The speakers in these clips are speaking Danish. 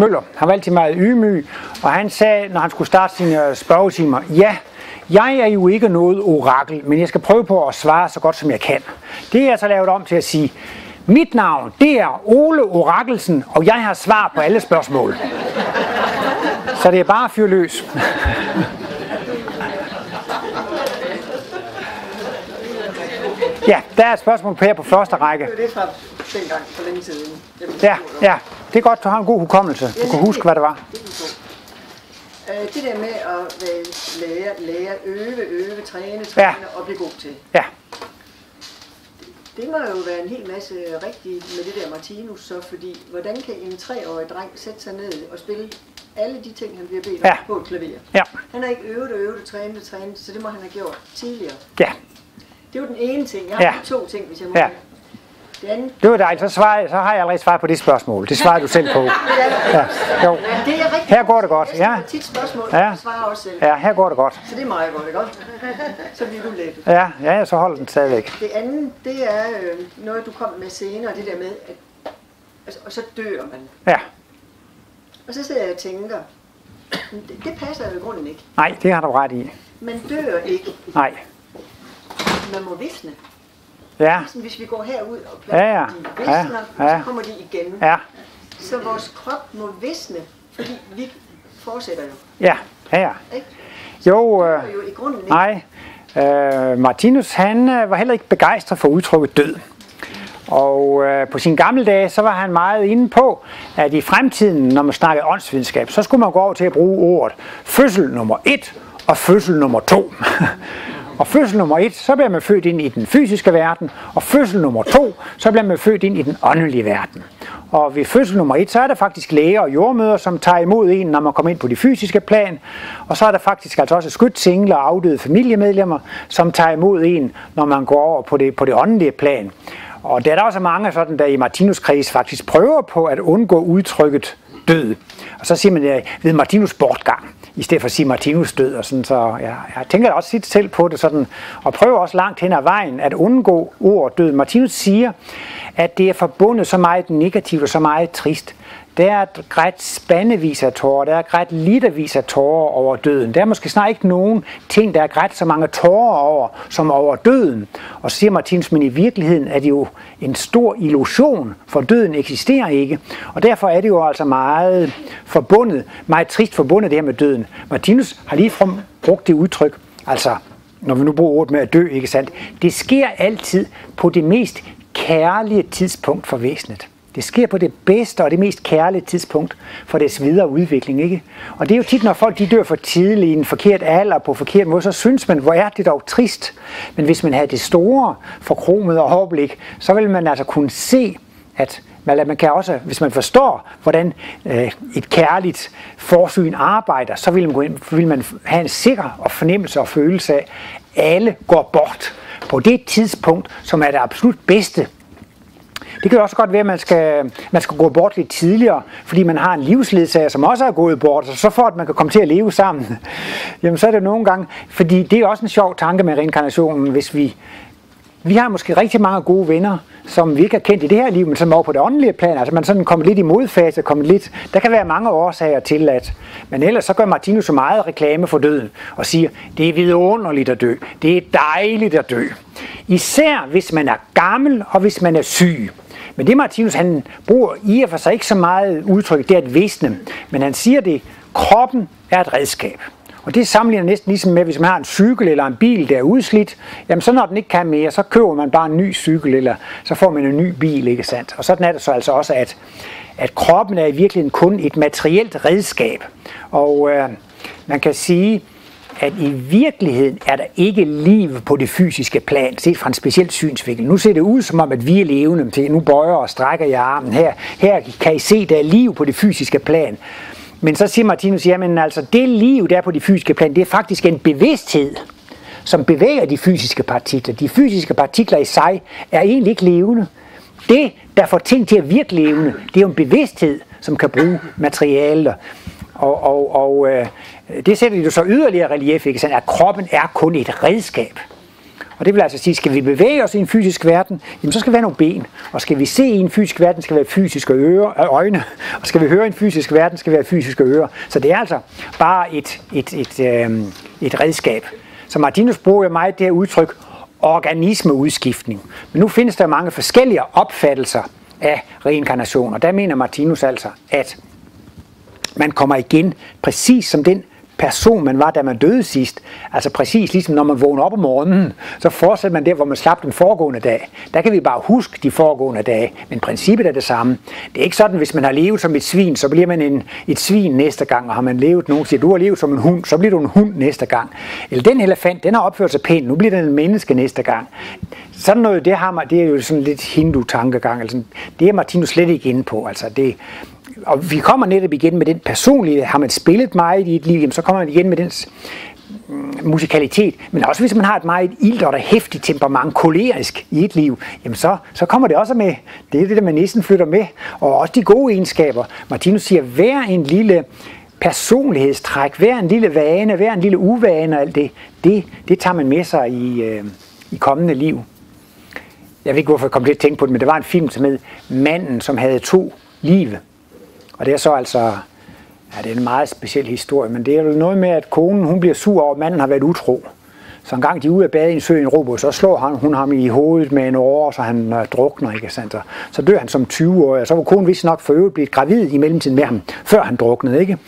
Møller. Han var altid meget ydmyg, og han sagde, når han skulle starte sine øh, spørgetimer, ja, jeg er jo ikke noget orakel, men jeg skal prøve på at svare så godt som jeg kan. Det er jeg så lavet om til at sige, mit navn, det er Ole Orakelsen, og jeg har svar på alle spørgsmål. Så det er bare fyrløs. Ja, der er et spørgsmål på her på første række. Det er fra dengang for længe siden. Det Ja, ja. Det er godt, du har en god hukommelse. Du kan huske, hvad det var. Det. Øh, Det der med at være lære, lære, øve, øve, træne, træne Ja. og blive god til. Ja, Det må jo være en hel masse rigtigt med det der Martinus så, fordi hvordan kan en treårig dreng sætte sig ned og spille alle de ting, han bliver bedt om Ja. på et klaver? ja, Han har ikke øvet og øvet og trænet og trænet, så det må han have gjort tidligere. ja. Det er jo den ene ting. Jeg har Ja. to ting, hvis jeg må. Ja. Andet, Det var dejligt. Så, svarer, jeg- så har jeg allerede svaret på det spørgsmål. Det svarer du selv på. Ja, jo. det er. Her går det godt, Jeg ja. tit spørgsmål, Ja. jeg svarer også selv. Ja, her går det godt. Så det er meget godt, ikke også? Så bliver du lettet. Ja, ja, så holder den stadigvæk. Det andet, det er øh, noget, du kom med senere, det der med, at altså, og så dør man. Ja, Og så sidder jeg og tænker, det, det passer jo i grunden ikke. nej, det har du ret i. Man dør ikke. Nej. Man må visne. Ja, Sådan, hvis vi går herud og Ja, ja. planer, de visner, Ja, ja. så kommer de igen. ja, Så vores krop må visne, fordi vi fortsætter jo. ja, ja, ja. Ikke? Jo, øh, jo i grunden ikke. nej. Øh, Martinus, han øh, var heller ikke begejstret for udtrykket død. Og øh, på sine gamle dage, så var han meget inde på, at i fremtiden, når man snakkede åndsvidenskab, så skulle man gå over til at bruge ordet fødsel nummer et og fødsel nummer to. og fødsel nummer et, så bliver man født ind i den fysiske verden, og fødsel nummer to, så bliver man født ind i den åndelige verden. Og ved fødsel nummer et, så er der faktisk læger og jordmøder, som tager imod en, når man kommer ind på det fysiske plan. Og så er der faktisk altså også skytsingler og afdøde familiemedlemmer, som tager imod en, når man går over på det, på det åndelige plan. Og der er der også mange sådan, der i Martinus kreds faktisk prøver på at undgå udtrykket død. Og så siger man det ved Martinus bortgang, i stedet for at sige Martinus død. Og sådan, så ja, jeg tænker da også sit selv på det sådan, og prøver også langt hen ad vejen at undgå ordet død. Martinus siger, at det er forbundet så meget negativt og så meget trist. Der er et grædt spandevis af tårer, der er grædt litervis af tårer over døden. Der er måske snart ikke nogen ting, der er grædt så mange tårer over, som over døden. Og så siger Martins, men i virkeligheden er det jo en stor illusion, for døden eksisterer ikke. Og derfor er det jo altså meget forbundet, meget trist forbundet det her med døden. Martinus har lige brugt det udtryk, altså når vi nu bruger ordet med at dø, ikke sandt? Det sker altid på det mest kærlige tidspunkt for væsenet. Det sker på det bedste og det mest kærlige tidspunkt for deres videre udvikling. Ikke? Og det er jo tit, når folk de dør for tidligt i en forkert alder på forkert måde, så synes man, hvor er det dog trist. Men hvis man havde det store forkromede overblik, så vil man altså kunne se, at man kan også, hvis man forstår, hvordan øh, et kærligt forsyn arbejder, så vil man, gå ind, vil man have en sikker og fornemmelse og følelse af, at alle går bort på det tidspunkt, som er det absolut bedste det kan også godt være, at man skal, man skal gå bort lidt tidligere, fordi man har en livsledsager, som også er gået bort, og så for at man kan komme til at leve sammen, jamen så er det nogle gange, fordi det er også en sjov tanke med reinkarnationen, hvis vi, vi har måske rigtig mange gode venner, som vi ikke har kendt i det her liv, men som er over på det åndelige plan, altså man sådan kommer lidt i modfase, kommer lidt, der kan være mange årsager til, at, men ellers så gør Martinus så meget reklame for døden, og siger, det er vidunderligt at dø, det er dejligt at dø. Især hvis man er gammel, og hvis man er syg. Men det Martinus, han bruger i og for sig ikke så meget udtryk, det er et visne. Men han siger det, kroppen er et redskab. Og det sammenligner næsten ligesom med, hvis man har en cykel eller en bil, der er udslidt, jamen så når den ikke kan mere, så køber man bare en ny cykel, eller så får man en ny bil, ikke sandt? Og sådan er det så altså også, at, at kroppen er i virkeligheden kun et materielt redskab. Og øh, man kan sige, at i virkeligheden er der ikke liv på det fysiske plan, set fra en speciel synsvinkel. Nu ser det ud som om, at vi er levende. Nu bøjer og strækker jeg armen her. Her kan I se, der er liv på det fysiske plan. Men så siger Martinus, jamen altså det liv, der er på det fysiske plan, det er faktisk en bevidsthed, som bevæger de fysiske partikler. De fysiske partikler i sig er egentlig ikke levende. Det, der får ting til at virke levende, det er jo en bevidsthed, som kan bruge materialer. Og, og, og øh, det sætter de jo så yderligere relief, ikke? Sådan, at kroppen er kun et redskab. Og det vil altså sige, skal vi bevæge os i en fysisk verden, jamen så skal vi have nogle ben. Og skal vi se i en fysisk verden, skal vi have fysiske øre, øh, øjne. Og skal vi høre i en fysisk verden, skal vi have fysiske ører. Så det er altså bare et, et, et, øh, et redskab. Så Martinus bruger jo meget det her udtryk, organismeudskiftning. Men nu findes der mange forskellige opfattelser af reinkarnation, og der mener Martinus altså, at man kommer igen præcis som den person, man var, da man døde sidst. Altså præcis ligesom når man vågner op om morgenen, så fortsætter man der, hvor man slap den foregående dag. Der kan vi bare huske de foregående dage, men princippet er det samme. Det er ikke sådan, hvis man har levet som et svin, så bliver man en, et svin næste gang, og har man levet nogen siger, du har levet som en hund, så bliver du en hund næste gang. Eller den elefant, den har opført sig pænt, nu bliver den en menneske næste gang. Sådan noget, det, har, det er jo sådan lidt hindu-tankegang. Altså, det er Martinus slet ikke inde på. Altså, det, og vi kommer netop igen med den personlige, har man spillet meget i et liv, jamen, så kommer man igen med den mm, musikalitet, men også hvis man har et meget ild og hæftigt temperament, kolerisk i et liv, jamen så, så kommer det også med. Det er det, der man næsten flytter med. Og også de gode egenskaber. Martinus siger, hver en lille personlighedstræk, hver en lille vane, hver en lille uvane og alt det, det, det tager man med sig i, øh, i kommende liv. Jeg ved ikke, hvorfor jeg kom til at tænke på det, men der var en film, som hed Manden, som havde to liv. Og det er så altså, ja, det er en meget speciel historie, men det er jo noget med, at konen hun bliver sur over, at manden har været utro. Så en gang de er ude at bade i en sø i en robot, så slår han, hun ham i hovedet med en åre, så han øh, drukner, ikke sandt? Så dør han som 20-årig, og så var konen vist nok for øvrigt blevet gravid i mellemtiden med ham, før han druknede, ikke?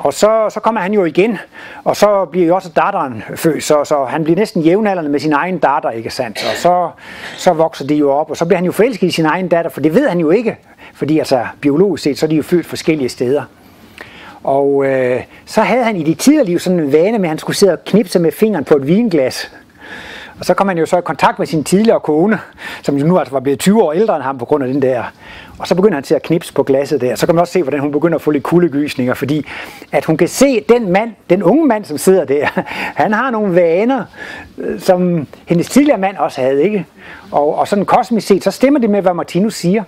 Og så, så kommer han jo igen, og så bliver jo også datteren født, så, så han bliver næsten jævnaldrende med sin egen datter, ikke sandt? Og så, så vokser de jo op, og så bliver han jo forelsket i sin egen datter, for det ved han jo ikke, fordi altså biologisk set, så er de jo født forskellige steder. Og øh, så havde han i de tidligere liv sådan en vane med, at han skulle sidde og knipse med fingeren på et vinglas. Og så kom han jo så i kontakt med sin tidligere kone, som jo nu altså var blevet 20 år ældre end ham på grund af den der. Og så begynder han til at knipse på glasset der. Så kan man også se, hvordan hun begynder at få lidt kuldegysninger, fordi at hun kan se den mand, den unge mand, som sidder der, han har nogle vaner, øh, som hendes tidligere mand også havde, ikke? Og, og sådan kosmisk set, så stemmer det med, hvad Martinus siger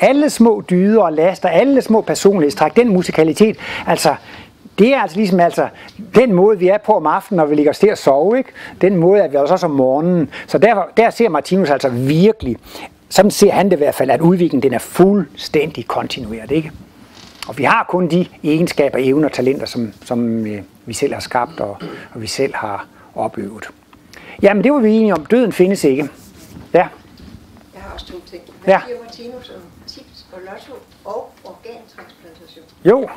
alle små dyder og laster, alle små personlighedstræk, den musikalitet, altså det er altså ligesom altså den måde, vi er på om aftenen, når vi ligger til at sove, ikke? Den måde er vi også om morgenen. Så der, der ser Martinus altså virkelig, sådan ser han det i hvert fald, at udviklingen den er fuldstændig kontinueret, ikke? Og vi har kun de egenskaber, evner og talenter, som, som øh, vi selv har skabt og, og vi selv har opøvet. Jamen det var vi enige om. Døden findes ikke. Ja. Jeg har også to ting. Hvad Ja. siger Martinus om lotto og organtransplantation? Jo.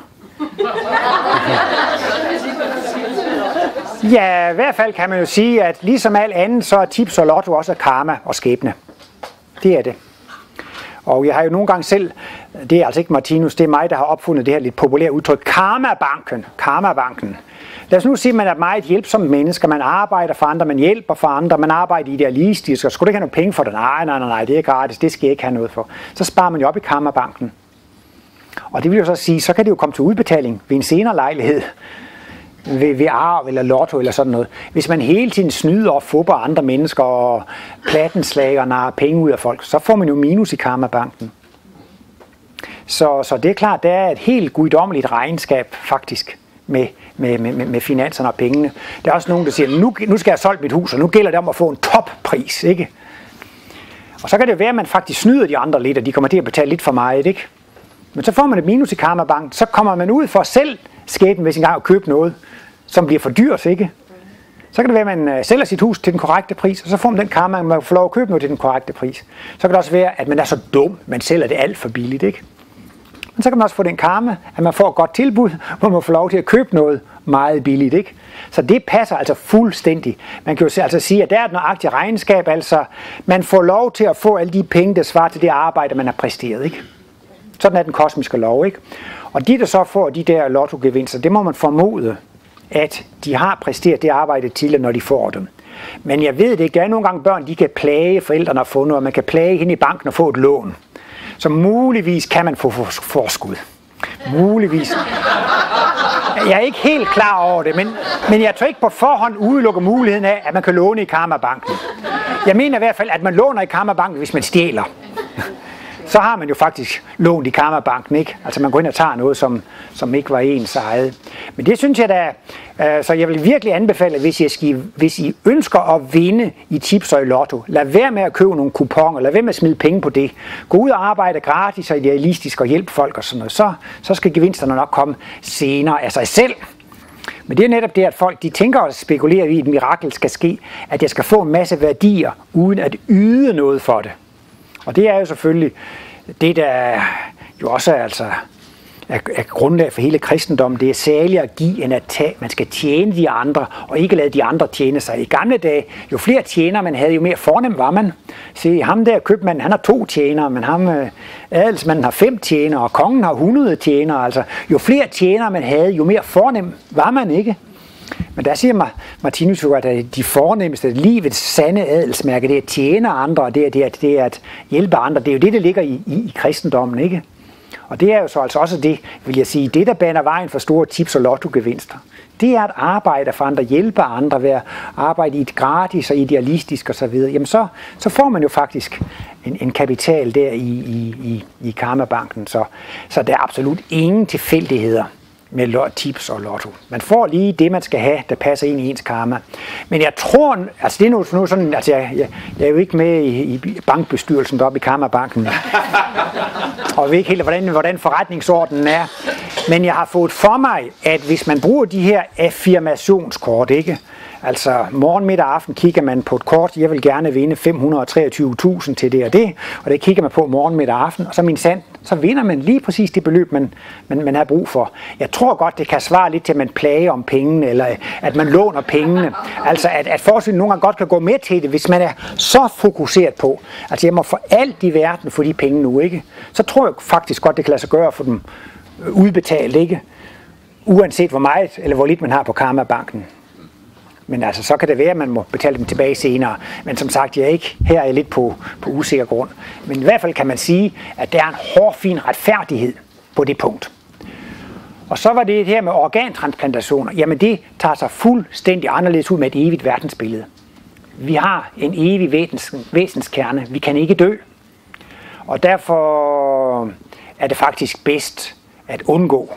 Ja, i hvert fald kan man jo sige, at ligesom alt andet, så er tips og lotto også karma og skæbne. Det er det. Og jeg har jo nogle gange selv, det er altså ikke Martinus, det er mig, der har opfundet det her lidt populære udtryk, karma-banken. Karma-banken. Lad os nu sige, at man er et meget hjælpsomt menneske. Man arbejder for andre, man hjælper for andre, man arbejder idealistisk, og skulle du ikke have nogle penge for det? Nej, nej, nej, nej, det er gratis, det skal jeg ikke have noget for. Så sparer man jo op i karma-banken. Og det vil jo så sige, så kan det jo komme til udbetaling ved en senere lejlighed, ved, ved arv eller lotto eller sådan noget. Hvis man hele tiden snyder og fupper andre mennesker og plattenslager og narer penge ud af folk, så får man jo minus i karmabanken. Så, så det er klart, det er et helt guddommeligt regnskab faktisk med, med, med, med- finanserne og pengene. Der er også nogen, der siger, nu, nu skal jeg have solgt mit hus, og nu gælder det om at få en toppris, ikke? Og så kan det jo være, at man faktisk snyder de andre lidt, og de kommer til at betale lidt for meget, ikke? Men så får man et minus i Karmabank, så kommer man ud for selv skæbnen hvis sin gang at købe noget, som bliver for dyrt, ikke? Så kan det være, at man øh, sælger sit hus til den korrekte pris, og så får man den karma, at man får lov at købe noget til den korrekte pris. Så kan det også være, at man er så dum, man sælger det alt for billigt, ikke? Men så kan man også få den karma, at man får et godt tilbud, hvor man får lov til at købe noget meget billigt, ikke? Så det passer altså fuldstændig. Man kan jo altså sige, at der er et nøjagtigt regnskab, altså man får lov til at få alle de penge, der svarer til det arbejde, man har præsteret, ikke? Sådan er den kosmiske lov, ikke? Og de, der så får de der lottogevinster, det må man formode, at de har præsteret det arbejde tidligere, når de får dem. Men jeg ved det ikke. Der er nogle gange børn, de kan plage forældrene og få noget, og man kan plage hende i banken og få et lån. Så muligvis kan man få forskud. Muligvis. Jeg er ikke helt klar over det, men, men jeg tror ikke på forhånd udelukker muligheden af, at man kan låne i Karmabanken. Jeg mener i hvert fald, at man låner i Karmabanken, hvis man stjæler så har man jo faktisk lånt i Karmabanken, ikke? Altså man går ind og tager noget, som, som ikke var ens eget. Men det synes jeg da, øh, så jeg vil virkelig anbefale, hvis, jeg skal, hvis I ønsker at vinde i tips og i lotto, lad være med at købe nogle kuponer, lad være med at smide penge på det. Gå ud og arbejde gratis og idealistisk og hjælp folk og sådan noget, så, så skal gevinsterne nok komme senere af sig selv. Men det er netop det, at folk de tænker og spekulerer i, at et mirakel skal ske, at jeg skal få en masse værdier, uden at yde noget for det. Og det er jo selvfølgelig det, der jo også er, altså, er, er grundlag for hele kristendommen. Det er særligt at give end at tage. Man skal tjene de andre, og ikke lade de andre tjene sig. I gamle dage, jo flere tjenere man havde, jo mere fornem var man. Se, ham der købmanden, han har to tjenere, men ham øh, adelsmanden har fem tjenere, og kongen har 100 tjenere. Altså, jo flere tjenere man havde, jo mere fornem var man ikke. Men der siger Martinus jo, at øh, de fornemmeste, livets sande adelsmærke, det er at tjene andre, det er, det, er, det er at hjælpe andre. Det er jo det, der ligger i, i, i kristendommen, ikke? Og det er jo så altså også det, vil jeg sige, det der baner vejen for store tips og lottogevinster. Det er at arbejde for andre, hjælpe andre, være arbejde i et gratis og idealistisk osv. Jamen så, så får man jo faktisk en, en kapital der i, i, i, i Karmabanken. Så, så der er absolut ingen tilfældigheder med tips og lotto. Man får lige det, man skal have, der passer ind i ens karma. Men jeg tror, altså det er nu, nu sådan, altså jeg, jeg, jeg, er jo ikke med i, i bankbestyrelsen deroppe i Karmabanken, og jeg ved ikke helt, hvordan, hvordan forretningsordenen er. Men jeg har fået for mig, at hvis man bruger de her affirmationskort, ikke, Altså morgen, middag og aften kigger man på et kort, jeg vil gerne vinde 523.000 til det og det, og det kigger man på morgen, middag og aften, og så min sand, så vinder man lige præcis det beløb, man, man, man har brug for. Jeg tror godt, det kan svare lidt til, at man plager om pengene, eller at man låner pengene. Altså at, at forsynet nogle gange godt kan gå med til det, hvis man er så fokuseret på, altså jeg må for alt i verden få de penge nu, ikke? Så tror jeg faktisk godt, det kan lade sig gøre for dem udbetalt, ikke? Uanset hvor meget eller hvor lidt man har på Karma-banken. Men altså, så kan det være, at man må betale dem tilbage senere. Men som sagt, jeg er ikke, her er jeg lidt på, på usikker grund. Men i hvert fald kan man sige, at der er en hårfin retfærdighed på det punkt. Og så var det her med organtransplantationer. Jamen det tager sig fuldstændig anderledes ud med et evigt verdensbillede. Vi har en evig væsens, væsenskerne. Vi kan ikke dø. Og derfor er det faktisk bedst at undgå,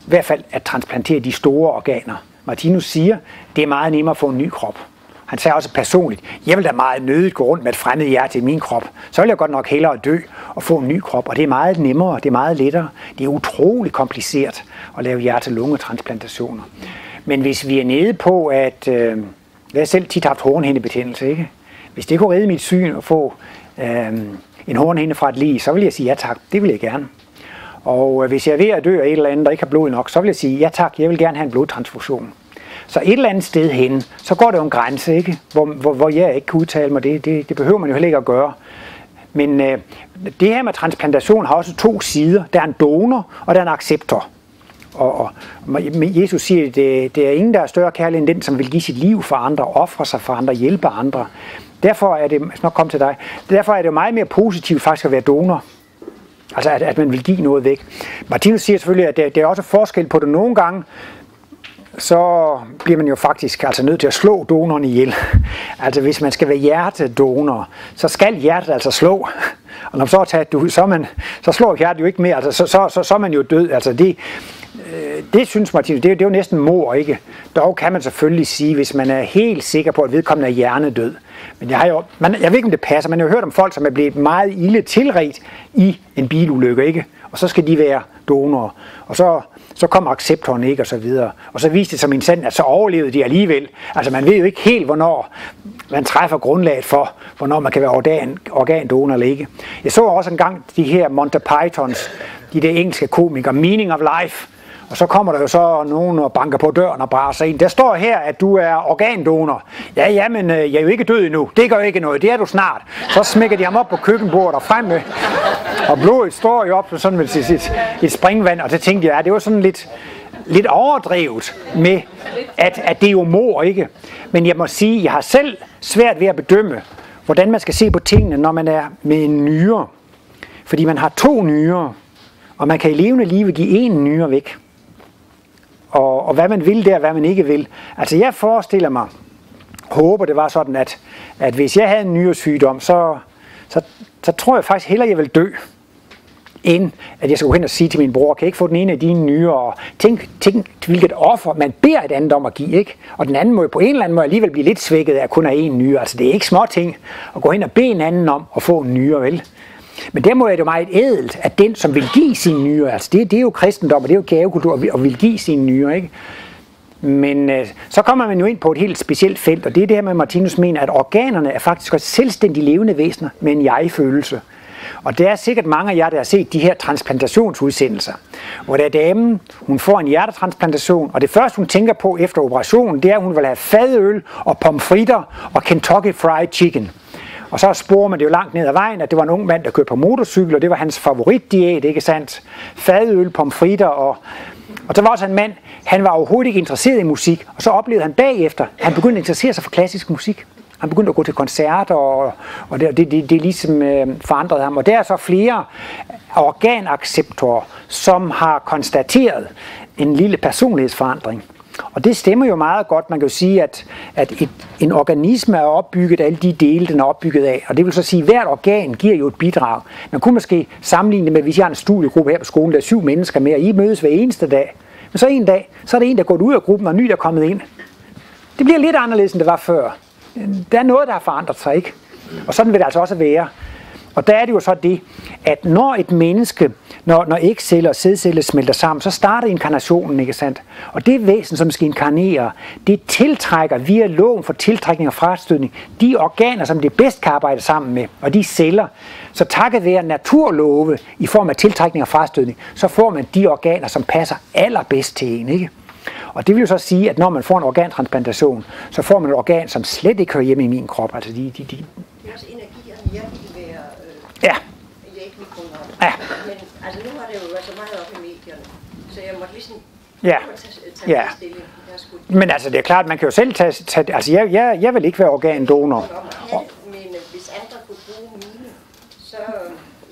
i hvert fald at transplantere de store organer Martinus siger, det er meget nemmere at få en ny krop. Han sagde også personligt, jeg vil da meget nødigt gå rundt med et fremmed hjerte i min krop. Så vil jeg godt nok hellere dø og få en ny krop. Og det er meget nemmere, det er meget lettere. Det er utrolig kompliceret at lave hjerte-lunge-transplantationer. Men hvis vi er nede på, at øh, jeg har selv tit haft hornhindebetændelse, ikke? Hvis det kunne redde mit syn at få øh, en hornhinde fra et lige, så vil jeg sige ja tak, det vil jeg gerne. Og øh, hvis jeg er ved at dø af et eller andet, der ikke har blod nok, så vil jeg sige, ja tak, jeg vil gerne have en blodtransfusion. Så et eller andet sted hen, så går det jo en grænse, ikke? Hvor, hvor, hvor jeg ikke kan udtale mig. Det, det, det behøver man jo heller ikke at gøre. Men øh, det her med transplantation har også to sider. Der er en donor, og der er en acceptor. Og, og Jesus siger, at øh, det, det er ingen, der er større kærlig end den, som vil give sit liv for andre, ofre sig for andre, hjælpe andre. Derfor er det, nok kom til dig, derfor er det meget mere positivt faktisk at være donor. Altså at, at man vil give noget væk. Martinus siger selvfølgelig, at der, der er også forskel på det nogle gange, så bliver man jo faktisk altså nødt til at slå donoren ihjel. Altså hvis man skal være hjertedonor, så skal hjertet altså slå. Og når man så tager, du, så, man, så slår hjertet jo ikke mere, altså så, så, så, så er man jo død. Altså det, øh, det synes Martinus, det, det er jo næsten mor, ikke? Dog kan man selvfølgelig sige, hvis man er helt sikker på, at vedkommende er hjernedød, men jeg, har jo, man, jeg ved ikke, om det passer, men jeg har hørt om folk, som er blevet meget ille tilret i en bilulykke, ikke? Og så skal de være donorer. Og så, så kommer acceptoren ikke, og så videre. Og så viste det sig min sand, at så overlevede de alligevel. Altså man ved jo ikke helt, hvornår man træffer grundlaget for, hvornår man kan være organ, organdonor eller ikke. Jeg så også engang de her Monty Pythons, de der engelske komikere, Meaning of Life, og så kommer der jo så nogen og banker på døren og braser ind. Der står her, at du er organdonor. Ja, ja, men øh, jeg er jo ikke død endnu. Det gør ikke noget. Det er du snart. Så smækker de ham op på køkkenbordet og frem med. Og blodet står jo op på sådan et, et, et springvand. Og det tænkte jeg, ja, det var sådan lidt, lidt overdrevet med, at, at det er jo mor, ikke? Men jeg må sige, jeg har selv svært ved at bedømme, hvordan man skal se på tingene, når man er med en nyre. Fordi man har to nyrer, og man kan i levende liv give en nyre væk og, og hvad man vil der, hvad man ikke vil. Altså jeg forestiller mig, håber det var sådan, at, at hvis jeg havde en nyresygdom, så, så, så tror jeg faktisk hellere, jeg vil dø, end at jeg skal gå hen og sige til min bror, kan jeg ikke få den ene af dine nyere, og tænk, tænk hvilket offer man beder et andet om at give, ikke? Og den anden må jo på en eller anden måde alligevel blive lidt svækket af at kun have en nyere. Altså det er ikke små ting at gå hen og bede en anden om at få en nyere, vel? Men der må det jo meget ædelt, at den, som vil give sin nyere, altså det, det er jo kristendom, og det er jo gavekultur, og vil give sin nyere, ikke? Men øh, så kommer man jo ind på et helt specielt felt, og det er det her med, at Martinus mener, at organerne er faktisk også selvstændige levende væsener med en jeg-følelse. Og der er sikkert mange af jer, der har set de her transplantationsudsendelser, hvor der er damen, hun får en hjertetransplantation, og det første, hun tænker på efter operationen, det er, at hun vil have fadøl og pomfritter og Kentucky Fried Chicken. Og så sporer man det jo langt ned ad vejen, at det var en ung mand, der kørte på motorcykel, og det var hans favoritdiæt, ikke sandt? Fadøl, pomfritter og... Og så var også en mand, han var overhovedet ikke interesseret i musik, og så oplevede han bagefter, han begyndte at interessere sig for klassisk musik. Han begyndte at gå til koncerter, og, og det, det, det, det ligesom øh, forandrede ham. Og der er så flere organacceptorer, som har konstateret en lille personlighedsforandring. Og det stemmer jo meget godt. Man kan jo sige, at, at et, en organisme er opbygget af alle de dele, den er opbygget af. Og det vil så sige, at hvert organ giver jo et bidrag. Man kunne måske sammenligne det med, hvis jeg har en studiegruppe her på skolen, der er syv mennesker med, og I mødes hver eneste dag. Men så en dag, så er det en, der er gået ud af gruppen, og en ny, der er kommet ind. Det bliver lidt anderledes, end det var før. Der er noget, der har forandret sig, ikke? Og sådan vil det altså også være. Og der er det jo så det, at når et menneske, når, når ægceller og sædceller smelter sammen, så starter inkarnationen, ikke sandt? Og det væsen, som skal inkarnere, det tiltrækker via loven for tiltrækning og frastødning de organer, som det bedst kan arbejde sammen med, og de celler. Så takket være naturlove i form af tiltrækning og frastødning, så får man de organer, som passer allerbedst til en, ikke? Og det vil jo så sige, at når man får en organtransplantation, så får man et organ, som slet ikke hører hjemme i min krop. Altså de, de, de... Det er mere jeg. Øh, ja. Jeg ikke mit Ja. Men altså nu har det jo været så meget op i medierne, så jeg måtte ligesom Ja. Ja. Men altså, det er klart, man kan jo selv tage... tage altså, jeg, jeg, jeg vil ikke være organdonor. det, men øh, hvis andre kunne bruge mine, så...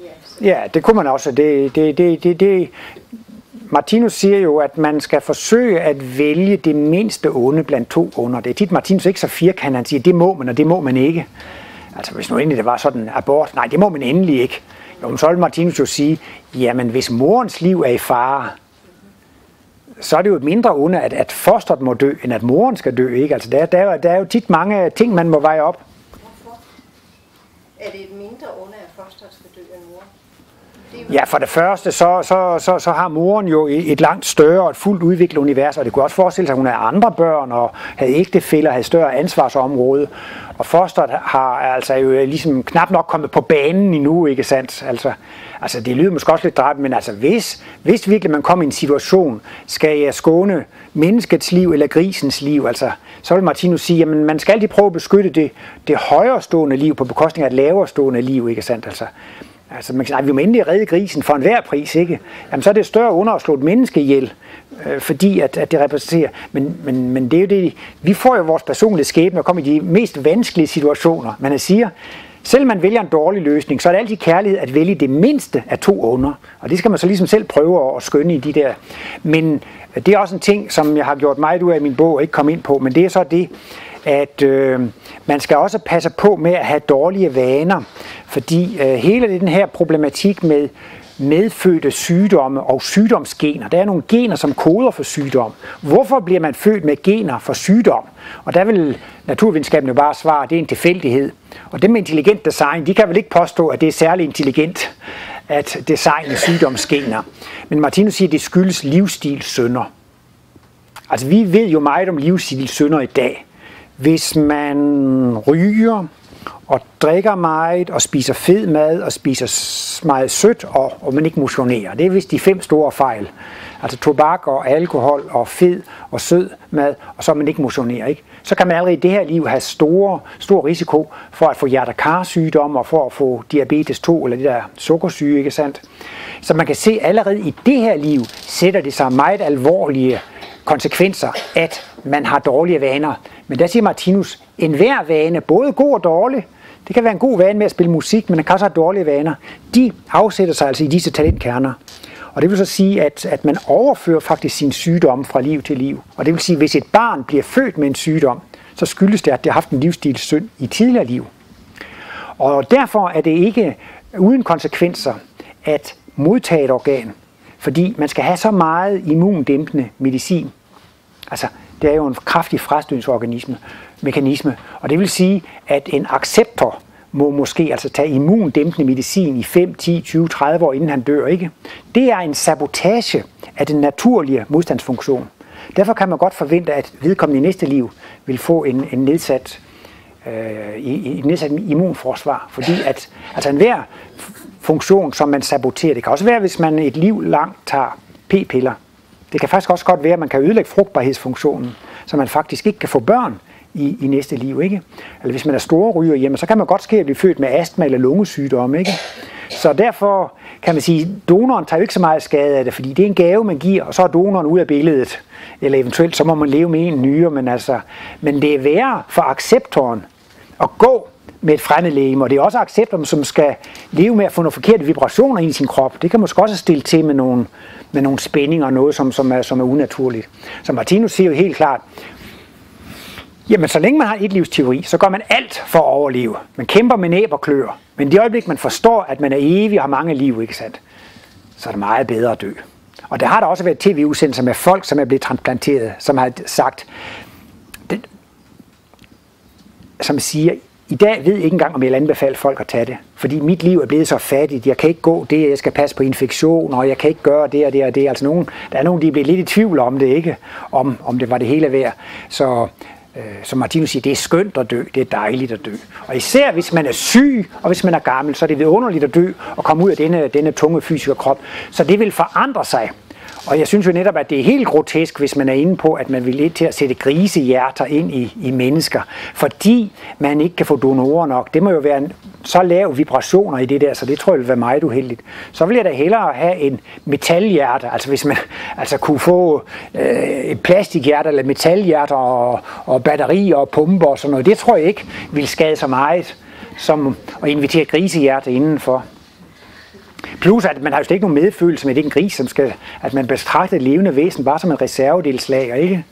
Ja, så Ja, det kunne man også. Det, det, det, det, det, Martinus siger jo, at man skal forsøge at vælge det mindste onde blandt to onder. Det er tit Martinus ikke så firkantet, han siger, det må man, og det må man ikke. Altså hvis nu endelig det var sådan abort, nej, det må man endelig ikke. Jo, men så vil Martinus jo sige, jamen hvis morens liv er i fare, så er det jo et mindre onde, at, at fosteret må dø, end at moren skal dø. Ikke? Altså, der, der, der er jo tit mange ting, man må veje op. hvorfor er det et mindre onde, at fosteret skal dø end mor? Det er jo Ja, for det første, så, så, så, så har moren jo et langt større og et fuldt udviklet univers, og det kunne også forestille sig, at hun havde andre børn og havde ægtefæller, havde større ansvarsområde. Og fosteret har altså jo ligesom knap nok kommet på banen endnu, ikke sandt? Altså, altså det lyder måske også lidt dræbt, men altså hvis, hvis virkelig man kommer i en situation, skal jeg skåne menneskets liv eller grisens liv, altså, så vil Martinus sige, at man skal altid prøve at beskytte det, det højere stående liv på bekostning af et lavere stående liv, ikke sandt? Altså, Altså, man kan sige, vi må endelig redde grisen for enhver pris, ikke? Jamen, så er det større under at slå et menneske ihjel, øh, fordi at, at det repræsenterer. Men, men, men det er jo det, vi får jo vores personlige skæbne og kommer i de mest vanskelige situationer. Man siger, selv man vælger en dårlig løsning, så er det altid kærlighed at vælge det mindste af to under. Og det skal man så ligesom selv prøve at- skønne i de der. Men det er også en ting, som jeg har gjort meget ud af i min bog og ikke komme ind på, men det er så det, at øh, man skal også passe på med at have dårlige vaner, fordi øh, hele den her problematik med medfødte sygdomme og sygdomsgener. Der er nogle gener, som koder for sygdom. Hvorfor bliver man født med gener for sygdom? Og der vil naturvidenskaben jo bare svare, at det er en tilfældighed. Og dem med intelligent design, de kan vel ikke påstå, at det er særlig intelligent at designe sygdomsgener. Men Martinus siger, at det skyldes livsstilssynder. Altså vi ved jo meget om livsstilssynder i dag. Hvis man ryger og drikker meget og spiser fed mad og spiser meget sødt og, og man ikke motionerer. Det er vist de fem store fejl. Altså tobak og alkohol og fed og sød mad, og så man ikke motionerer. Ikke? Så kan man allerede i det her liv have store, stor risiko for at få hjertekarsygdomme og for at få diabetes 2 eller det der sukkersyge, ikke sandt? Så man kan se allerede i det her liv sætter det sig meget alvorlige konsekvenser, at man har dårlige vaner. Men der siger Martinus, enhver vane, både god og dårlig, det kan være en god vane med at spille musik, men man kan også have dårlige vaner. De afsætter sig altså i disse talentkerner. Og det vil så sige, at, at man overfører faktisk sin sygdom fra liv til liv. Og det vil sige, at hvis et barn bliver født med en sygdom, så skyldes det, at det har haft en livsstilssynd i tidligere liv. Og derfor er det ikke uden konsekvenser, at modtage et organ, fordi man skal have så meget immundæmpende medicin. Altså, det er jo en kraftig frastødningsorganisme, mekanisme, og det vil sige, at en acceptor må måske altså tage immundæmpende medicin i 5, 10, 20, 30 år, inden han dør, ikke? Det er en sabotage af den naturlige modstandsfunktion. Derfor kan man godt forvente, at vedkommende i næste liv vil få en, en nedsat, øh, i, nedsat immunforsvar, fordi at altså enhver funktion, som man saboterer, det kan også være, hvis man et liv langt tager p-piller. Det kan faktisk også godt være, at man kan ødelægge frugtbarhedsfunktionen, så man faktisk ikke kan få børn i, i næste liv. Ikke? Eller hvis man er store ryger hjemme, så kan man godt ske at blive født med astma eller lungesygdomme. Ikke? Så derfor kan man sige, at donoren tager jo ikke så meget skade af det, fordi det er en gave, man giver, og så er donoren ud af billedet. Eller eventuelt, så må man leve med en nyere, men, altså, men det er værre for acceptoren at gå med et fremmed og det er også acceptoren, som skal leve med at få nogle forkerte vibrationer ind i sin krop. Det kan måske også stille til med nogle, med nogle spændinger og noget, som, som, er, som er unaturligt. Så Martinus siger jo helt klart, Jamen, så længe man har et livsteori, så gør man alt for at overleve. Man kæmper med næb og klør. Men i det øjeblik, man forstår, at man er evig og har mange liv, ikke sandt? så er det meget bedre at dø. Og der har der også været tv-udsendelser med folk, som er blevet transplanteret, som har sagt, det, som siger, i dag ved jeg ikke engang, om jeg vil anbefale folk at tage det. Fordi mit liv er blevet så fattigt. Jeg kan ikke gå det, jeg skal passe på infektion, og jeg kan ikke gøre det og det og det. Altså nogen, der er nogen, der blevet lidt i tvivl om det, ikke? Om, om det var det hele værd. Så øh, som Martinus siger, det er skønt at dø, det er dejligt at dø. Og især hvis man er syg, og hvis man er gammel, så er det vidunderligt at dø og komme ud af denne, denne tunge fysiske krop. Så det vil forandre sig. Og jeg synes jo netop, at det er helt grotesk, hvis man er inde på, at man vil lidt til at sætte grisehjerter ind i, i mennesker, fordi man ikke kan få donorer nok. Det må jo være en, så lav vibrationer i det der, så det tror jeg vil være meget uheldigt. Så vil jeg da hellere have en metalhjerte, altså hvis man altså kunne få øh, et plastikhjerte eller metalhjerte og, og batterier og pumper og sådan noget. Det tror jeg ikke vil skade så meget som at invitere grisehjerte indenfor. Plus at man har jo slet ikke nogen medfølelse med, det en gris, som skal, at man betragter et levende væsen bare som en reservedelslager, ikke?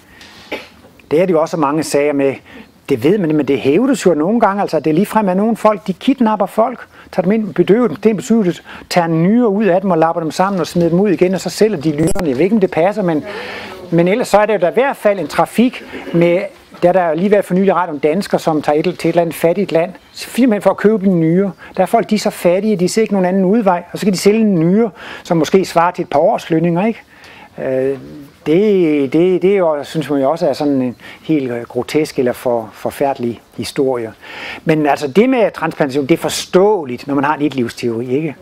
Det er det jo også mange sager med, det ved man, men det hævdes jo nogle gange, altså det er ligefrem at nogle folk, de kidnapper folk, tager dem ind, bedøver dem, det betyder det, tager en nyre ud af dem og lapper dem sammen og smider dem ud igen, og så sælger de nyrerne. Jeg ved ikke, om det passer, men, men ellers så er det jo da i hvert fald en trafik med der er der lige været for nylig ret om danskere, som tager et, til et eller andet fattigt land, simpelthen for at købe en nyere. Der er folk, de er så fattige, de ser ikke nogen anden udvej, og så kan de sælge en nyere, som måske svarer til et par års lønninger, ikke? Øh, det, det, det jo, synes man jo også er sådan en helt øh, grotesk eller for, forfærdelig historie. Men altså det med transplantation, det er forståeligt, når man har en et livsteori, ikke?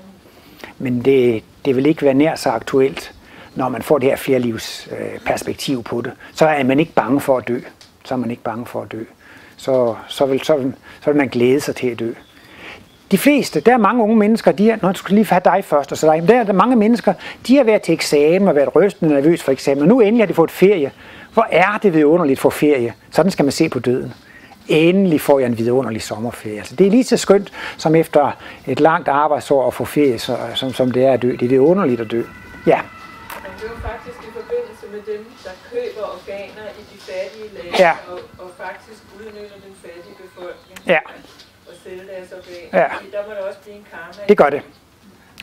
Men det, det vil ikke være nær så aktuelt, når man får det her flerlivsperspektiv øh, på det. Så er man ikke bange for at dø så er man ikke bange for at dø. Så, så, vil, så, vil, så vil man glæde sig til at dø. De fleste, der er mange unge mennesker, de er, når du skal lige have dig først, og så dig, der er der mange mennesker, de har været til eksamen og været rystende nervøs for eksamen, og nu endelig har de fået ferie. Hvor er det vidunderligt for ferie? Sådan skal man se på døden. Endelig får jeg en vidunderlig sommerferie. Altså, det er lige så skønt som efter et langt arbejdsår at få ferie, så, som, som det er at dø. Det er vidunderligt at dø. Ja. Men det er jo faktisk forbindelse med dem, der køber organer i de fattige lande, Ja. og, og faktisk udnytter den fattige befolkning Ja. og sælge deres organer. Ja. Fordi der må der også blive en karma, Det gør det.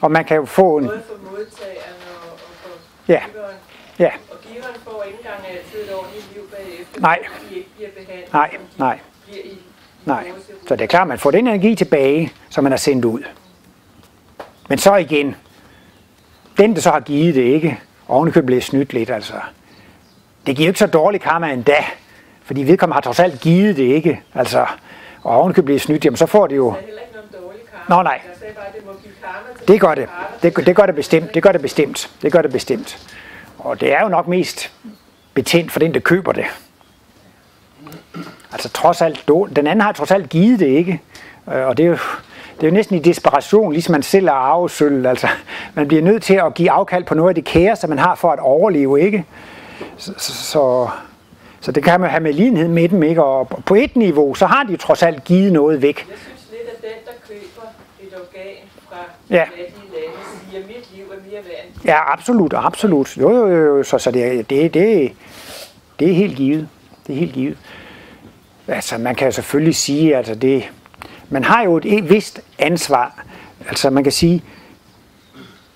Og man kan jo få en... både for modtageren og, og for Ja. giveren. Ja, Og giveren får ikke engang altid et ordentligt liv bagefter, Nej. fordi de ikke bliver behandlet, nej, som de nej, bliver i, i nej. Så det er klart, at man får den energi tilbage, som man har sendt ud. Men så igen, den der så har givet det ikke, ovenikøbet blevet snydt lidt, altså. Det giver jo ikke så dårlig karma endda, fordi vedkommende har trods alt givet det ikke, altså. Og ovenikøbet blevet snydt, jamen så får det jo... Nå, nej. Det gør det. Det, det gør det bestemt. Det gør det bestemt. Det gør det bestemt. Og det er jo nok mest betændt for den, der køber det. Altså trods alt, den anden har trods alt givet det ikke. Øh, Og det er jo, det er jo næsten i desperation, ligesom man selv er arvesølv. Altså, man bliver nødt til at give afkald på noget af det kæreste, man har for at overleve, ikke? Så, så, så, det kan man have med lidenhed med dem, ikke? Og på et niveau, så har de trods alt givet noget væk. Jeg synes lidt, at den, der køber et organ fra Ja. lande, siger, mit liv er mere værd Ja, absolut, absolut. Jo, jo, jo, så, så det, det, det, det er helt givet. Det er helt givet. Altså, man kan selvfølgelig sige, at altså det, man har jo et e- vist ansvar. Altså, man kan sige,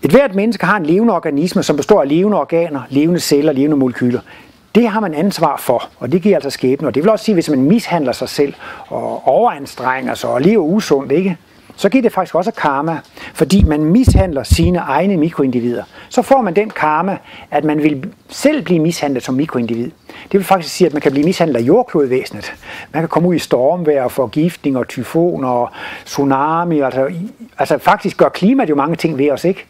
et hvert menneske har en levende organisme, som består af levende organer, levende celler, levende molekyler. Det har man ansvar for, og det giver altså skæbne. Og det vil også sige, hvis man mishandler sig selv og overanstrenger sig og lever usundt, ikke? Så giver det faktisk også karma, fordi man mishandler sine egne mikroindivider. Så får man den karma, at man vil selv blive mishandlet som mikroindivid. Det vil faktisk sige, at man kan blive mishandlet af jordklodvæsenet. Man kan komme ud i stormvejr, forgiftning og tyfon og tsunami. Altså, altså faktisk gør klimaet jo mange ting ved os, ikke?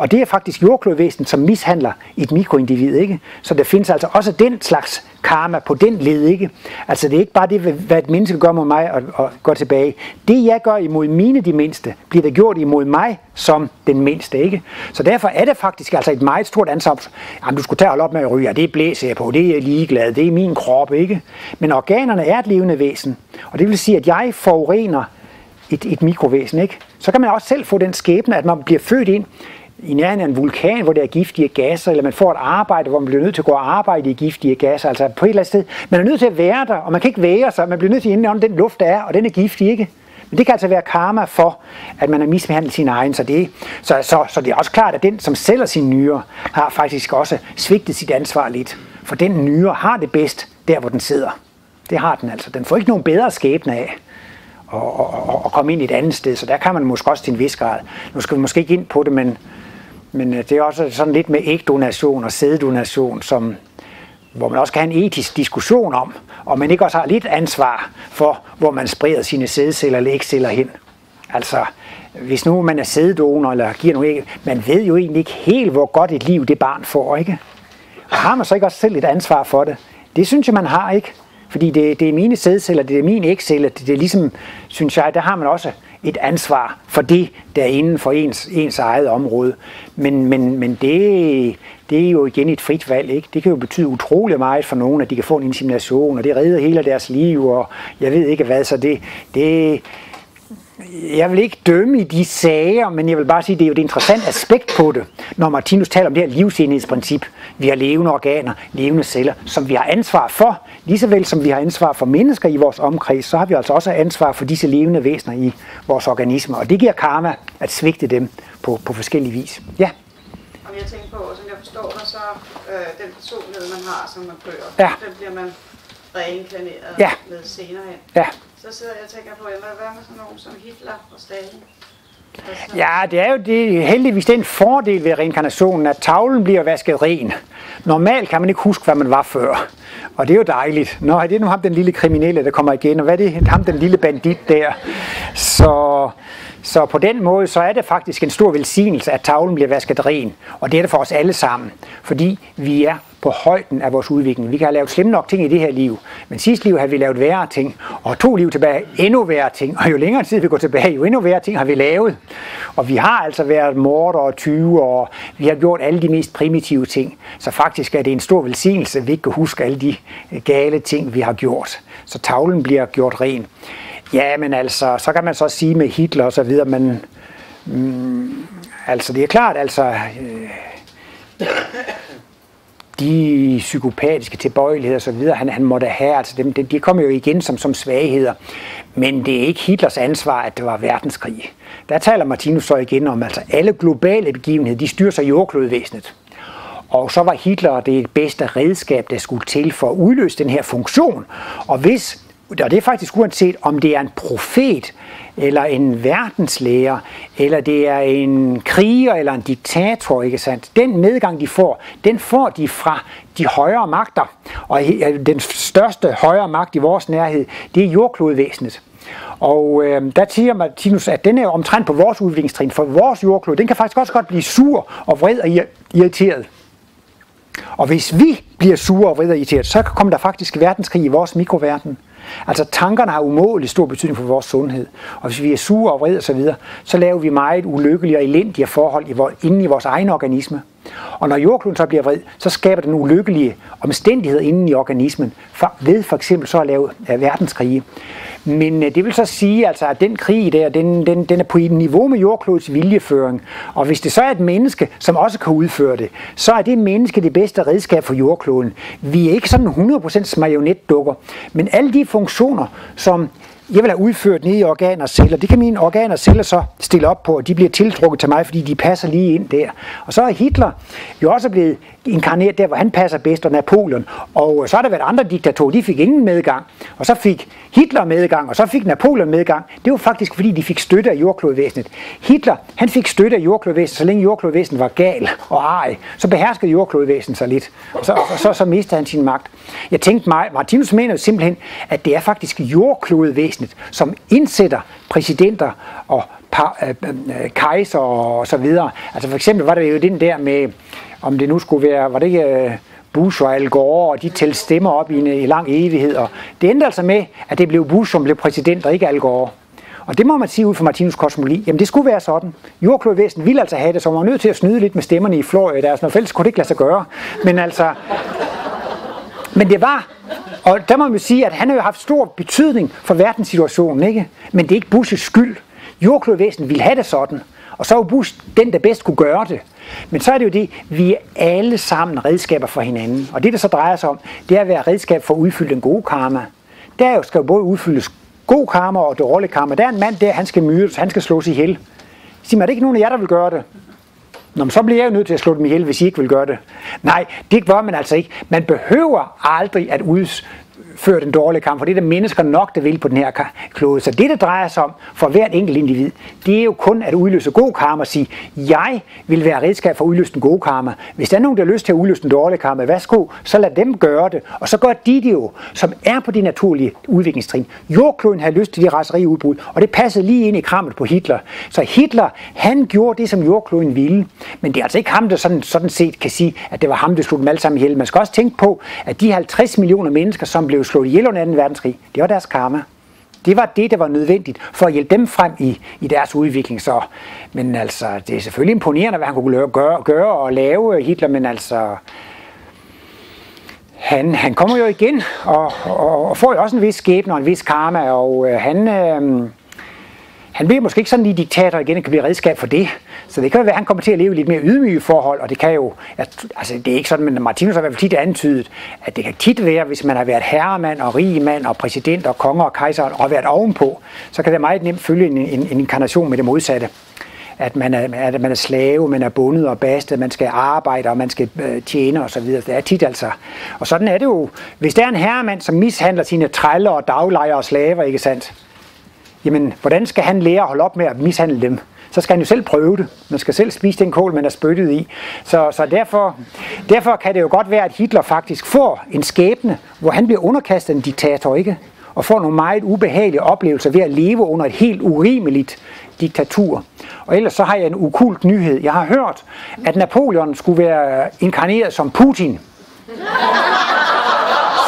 Og det er faktisk jordklodvæsen, som mishandler et mikroindivid. Ikke? Så der findes altså også den slags karma på den led. Ikke? Altså det er ikke bare det, hvad et menneske gør mod mig og, og går tilbage. Det jeg gør imod mine de mindste, bliver det gjort imod mig som den mindste. Ikke? Så derfor er det faktisk altså et meget stort ansvar. Jamen, du skulle tage op med at ryge, det blæser jeg på, det er jeg ligeglad, det er min krop. ikke. Men organerne er et levende væsen, og det vil sige, at jeg forurener et, et mikrovæsen. Ikke? Så kan man også selv få den skæbne, at man bliver født ind i nærheden af en vulkan, hvor der er giftige gasser, eller man får et arbejde, hvor man bliver nødt til at gå og arbejde i giftige gasser, altså på et eller andet sted. Man er nødt til at være der, og man kan ikke være sig, man bliver nødt til at indånde den luft, der er, og den er giftig, ikke? Men det kan altså være karma for, at man har misbehandlet sin egen. Så det, så, så, så det er også klart, at den, som sælger sin nyre, har faktisk også svigtet sit ansvar lidt. For den nyre har det bedst der, hvor den sidder. Det har den altså. Den får ikke nogen bedre skæbne af at, at, at komme ind i et andet sted. Så der kan man måske også til en vis grad. Nu skal vi måske ikke ind på det, men men øh, det er også sådan lidt med ægdonation og sæddonation, som, hvor man også kan have en etisk diskussion om, og man ikke også har lidt ansvar for, hvor man spreder sine sædceller eller ægceller hen. Altså, hvis nu man er sæddonor eller giver nogle æg, man ved jo egentlig ikke helt, hvor godt et liv det barn får, ikke? Og har man så ikke også selv et ansvar for det? Det synes jeg, man har, ikke? Fordi det, det er mine sædceller, det er mine ægceller, det, det er ligesom, synes jeg, der har man også et ansvar for det, der er inden for ens, ens eget område. Men, men, men det, det er jo igen et frit valg. Ikke? Det kan jo betyde utrolig meget for nogen, at de kan få en insemination, og det redder hele deres liv, og jeg ved ikke hvad. Så det, det, jeg vil ikke dømme i de sager, men jeg vil bare sige, at det er jo et interessant aspekt på det, når Martinus taler om det her livsenhedsprincip. Vi har levende organer, levende celler, som vi har ansvar for. Ligeså vel som vi har ansvar for mennesker i vores omkreds, så har vi altså også ansvar for disse levende væsener i vores organismer. Og det giver karma at svigte dem på, på forskellige vis. Ja. Og jeg tænker på, som jeg forstår det, så øh, den personlighed, man har, som man fører, ja. den bliver man reinkarneret ja. med senere hen. Ja. Så sidder jeg og tænker på, hvad, hvad med sådan nogen som Hitler og Stalin? Altså... Ja, det er jo det, heldigvis den fordel ved reinkarnationen, at tavlen bliver vasket ren. Normalt kan man ikke huske, hvad man var før. Og det er jo dejligt. Nå, det nu ham den lille kriminelle, der kommer igen, og hvad er det? Ham den lille bandit der. Så, så på den måde, så er det faktisk en stor velsignelse, at tavlen bliver vasket ren. Og det er det for os alle sammen. Fordi vi er på højden af vores udvikling. Vi kan have lavet slemme nok ting i det her liv, men sidste liv har vi lavet værre ting, og to liv tilbage endnu værre ting, og jo længere tid vi går tilbage, jo endnu værre ting har vi lavet. Og vi har altså været morder og 20 og vi har gjort alle de mest primitive ting. Så faktisk er det en stor velsignelse, at vi ikke kan huske alle de øh, gale ting, vi har gjort. Så tavlen bliver gjort ren. Ja, men altså, så kan man så sige med Hitler og så videre, men mm, altså det er klart, altså øh, de psykopatiske tilbøjeligheder og så videre, han, han måtte have, altså dem, de, de kommer jo igen som, som svagheder. Men det er ikke Hitlers ansvar, at det var verdenskrig. Der taler Martinus så igen om, altså alle globale begivenheder, de styrer sig jordklodvæsenet. Og så var Hitler det bedste redskab, der skulle til for at udløse den her funktion. Og hvis og det er faktisk uanset om det er en profet, eller en verdenslæger, eller det er en kriger eller en diktator, ikke sandt? Den medgang, de får, den får de fra de højere magter. Og den største højere magt i vores nærhed, det er jordklodvæsenet. Og øh, der siger Martinus, at den er omtrent på vores udviklingstrin, for vores jordklod, den kan faktisk også godt blive sur og vred og irriteret. Og hvis vi bliver sure og vrede og irriteret, så kommer der faktisk verdenskrig i vores mikroverden. Altså tankerne har umådelig stor betydning for vores sundhed. Og hvis vi er sure og vrede osv., så, videre, så laver vi meget ulykkelige og elendige forhold i vores, inden i vores egen organisme. Og når jordkloden så bliver vred, så skaber den ulykkelige omstændigheder inden i organismen, for, ved for eksempel så at lave uh, verdenskrige. Men øh, det vil så sige, altså, at den krig der, den, den, den er på et niveau med jordklodets viljeføring. Og hvis det så er et menneske, som også kan udføre det, så er det menneske det bedste redskab for jordkloden. Vi er ikke sådan 100% marionetdukker, men alle de funktioner, som jeg vil have udført nede i organer og celler. Det kan mine organer og celler så stille op på, og de bliver tiltrukket til mig, fordi de passer lige ind der. Og så er Hitler jo også blevet inkarneret der, hvor han passer bedst, og Napoleon. Og så har der været andre diktatorer, de fik ingen medgang. Og så fik Hitler medgang, og så fik Napoleon medgang. Det var faktisk, fordi de fik støtte af jordklodvæsenet. Hitler, han fik støtte af jordklodvæsenet, så længe jordklodvæsenet var gal og ej. Så beherskede jordklodvæsenet sig lidt, og så, og så, så mistede han sin magt. Jeg tænkte mig, Martinus mener simpelthen, at det er faktisk jordklodvæsenet, som indsætter præsidenter og par, øh, øh, øh, kejser og så videre. Altså for eksempel var det jo den der med, om det nu skulle være, var det ikke øh, Bush og Al Gore, og de tælte stemmer op i en i lang evighed. Og det endte altså med, at det blev Bush, som blev præsident, og ikke Al Gore. Og det må man sige ud fra Martinus kosmologi. Jamen det skulle være sådan. Jordklodvæsen ville altså have det, så man var nødt til at snyde lidt med stemmerne i Florida. Altså, noget fælles kunne det ikke lade sig gøre. Men altså... Men det var, og der må man jo sige, at han har jo haft stor betydning for verdenssituationen, ikke? Men det er ikke Bushes skyld. Jordklodvæsen ville have det sådan. Og så var Bush den, der bedst kunne gøre det. Men så er det jo det, vi er alle sammen redskaber for hinanden. Og det, der så drejer sig om, det er at være redskab for at udfylde den gode karma. Der skal jo både udfyldes god karma og dårlig karma. Der er en mand der, han skal myrdes, han skal slås ihjel. Sig mig, er det ikke nogen af jer, der vil gøre det? Nå, men så bliver jeg jo nødt til at slå dem ihjel, hvis I ikke vil gøre det. Nej, det gør man altså ikke. Man behøver aldrig at ført en dårlig kamp, for det er der mennesker nok, der vil på den her klode. Så det, det drejer sig om for hvert enkelt individ, det er jo kun at udløse god karma og sige, jeg vil være redskab for at udløse den gode karma. Hvis der er nogen, der har lyst til at udløse den dårlige karma, værsgo, så lad dem gøre det. Og så gør de det jo, som er på de naturlige udviklingstrin. Jordkloden havde lyst til de raseriudbrud, og det passede lige ind i krammet på Hitler. Så Hitler, han gjorde det, som jordkloden ville. Men det er altså ikke ham, der sådan, sådan set kan sige, at det var ham, der slog dem alle sammen ihjel. Man skal også tænke på, at de 50 millioner mennesker, som blev slået ihjel under 2. verdenskrig, det var deres karma. Det var det, der var nødvendigt for at hjælpe dem frem i, i deres udvikling. Så, men altså, det er selvfølgelig imponerende, hvad han kunne gøre, gøre og lave øh, Hitler, men altså, han, han kommer jo igen og, og, og får jo også en vis skæbne og en vis karma, og øh, han, øh, han bliver måske ikke sådan lige diktator igen, og kan blive redskab for det. Så det kan jo være, at han kommer til at leve i lidt mere ydmyge forhold, og det kan jo, altså det er ikke sådan, men Martinus har i hvert fald tit antydet, at det kan tit være, hvis man har været herremand og rig mand og præsident og konger og kejser og været ovenpå, så kan det meget nemt følge en, en, en inkarnation med det modsatte at man er, at man er slave, man er bundet og bastet, man skal arbejde, og man skal øh, tjene osv. Det er tit altså. Og sådan er det jo. Hvis der er en herremand, som mishandler sine træller og daglejere og slaver, ikke sandt? Jamen, hvordan skal han lære at holde op med at mishandle dem? så skal han jo selv prøve det. Man skal selv spise den kål, man er spyttet i. Så, så derfor, derfor kan det jo godt være, at Hitler faktisk får en skæbne, hvor han bliver underkastet en diktator, ikke? Og får nogle meget ubehagelige oplevelser ved at leve under et helt urimeligt diktatur. Og ellers så har jeg en ukult nyhed. Jeg har hørt, at Napoleon skulle være inkarneret som Putin.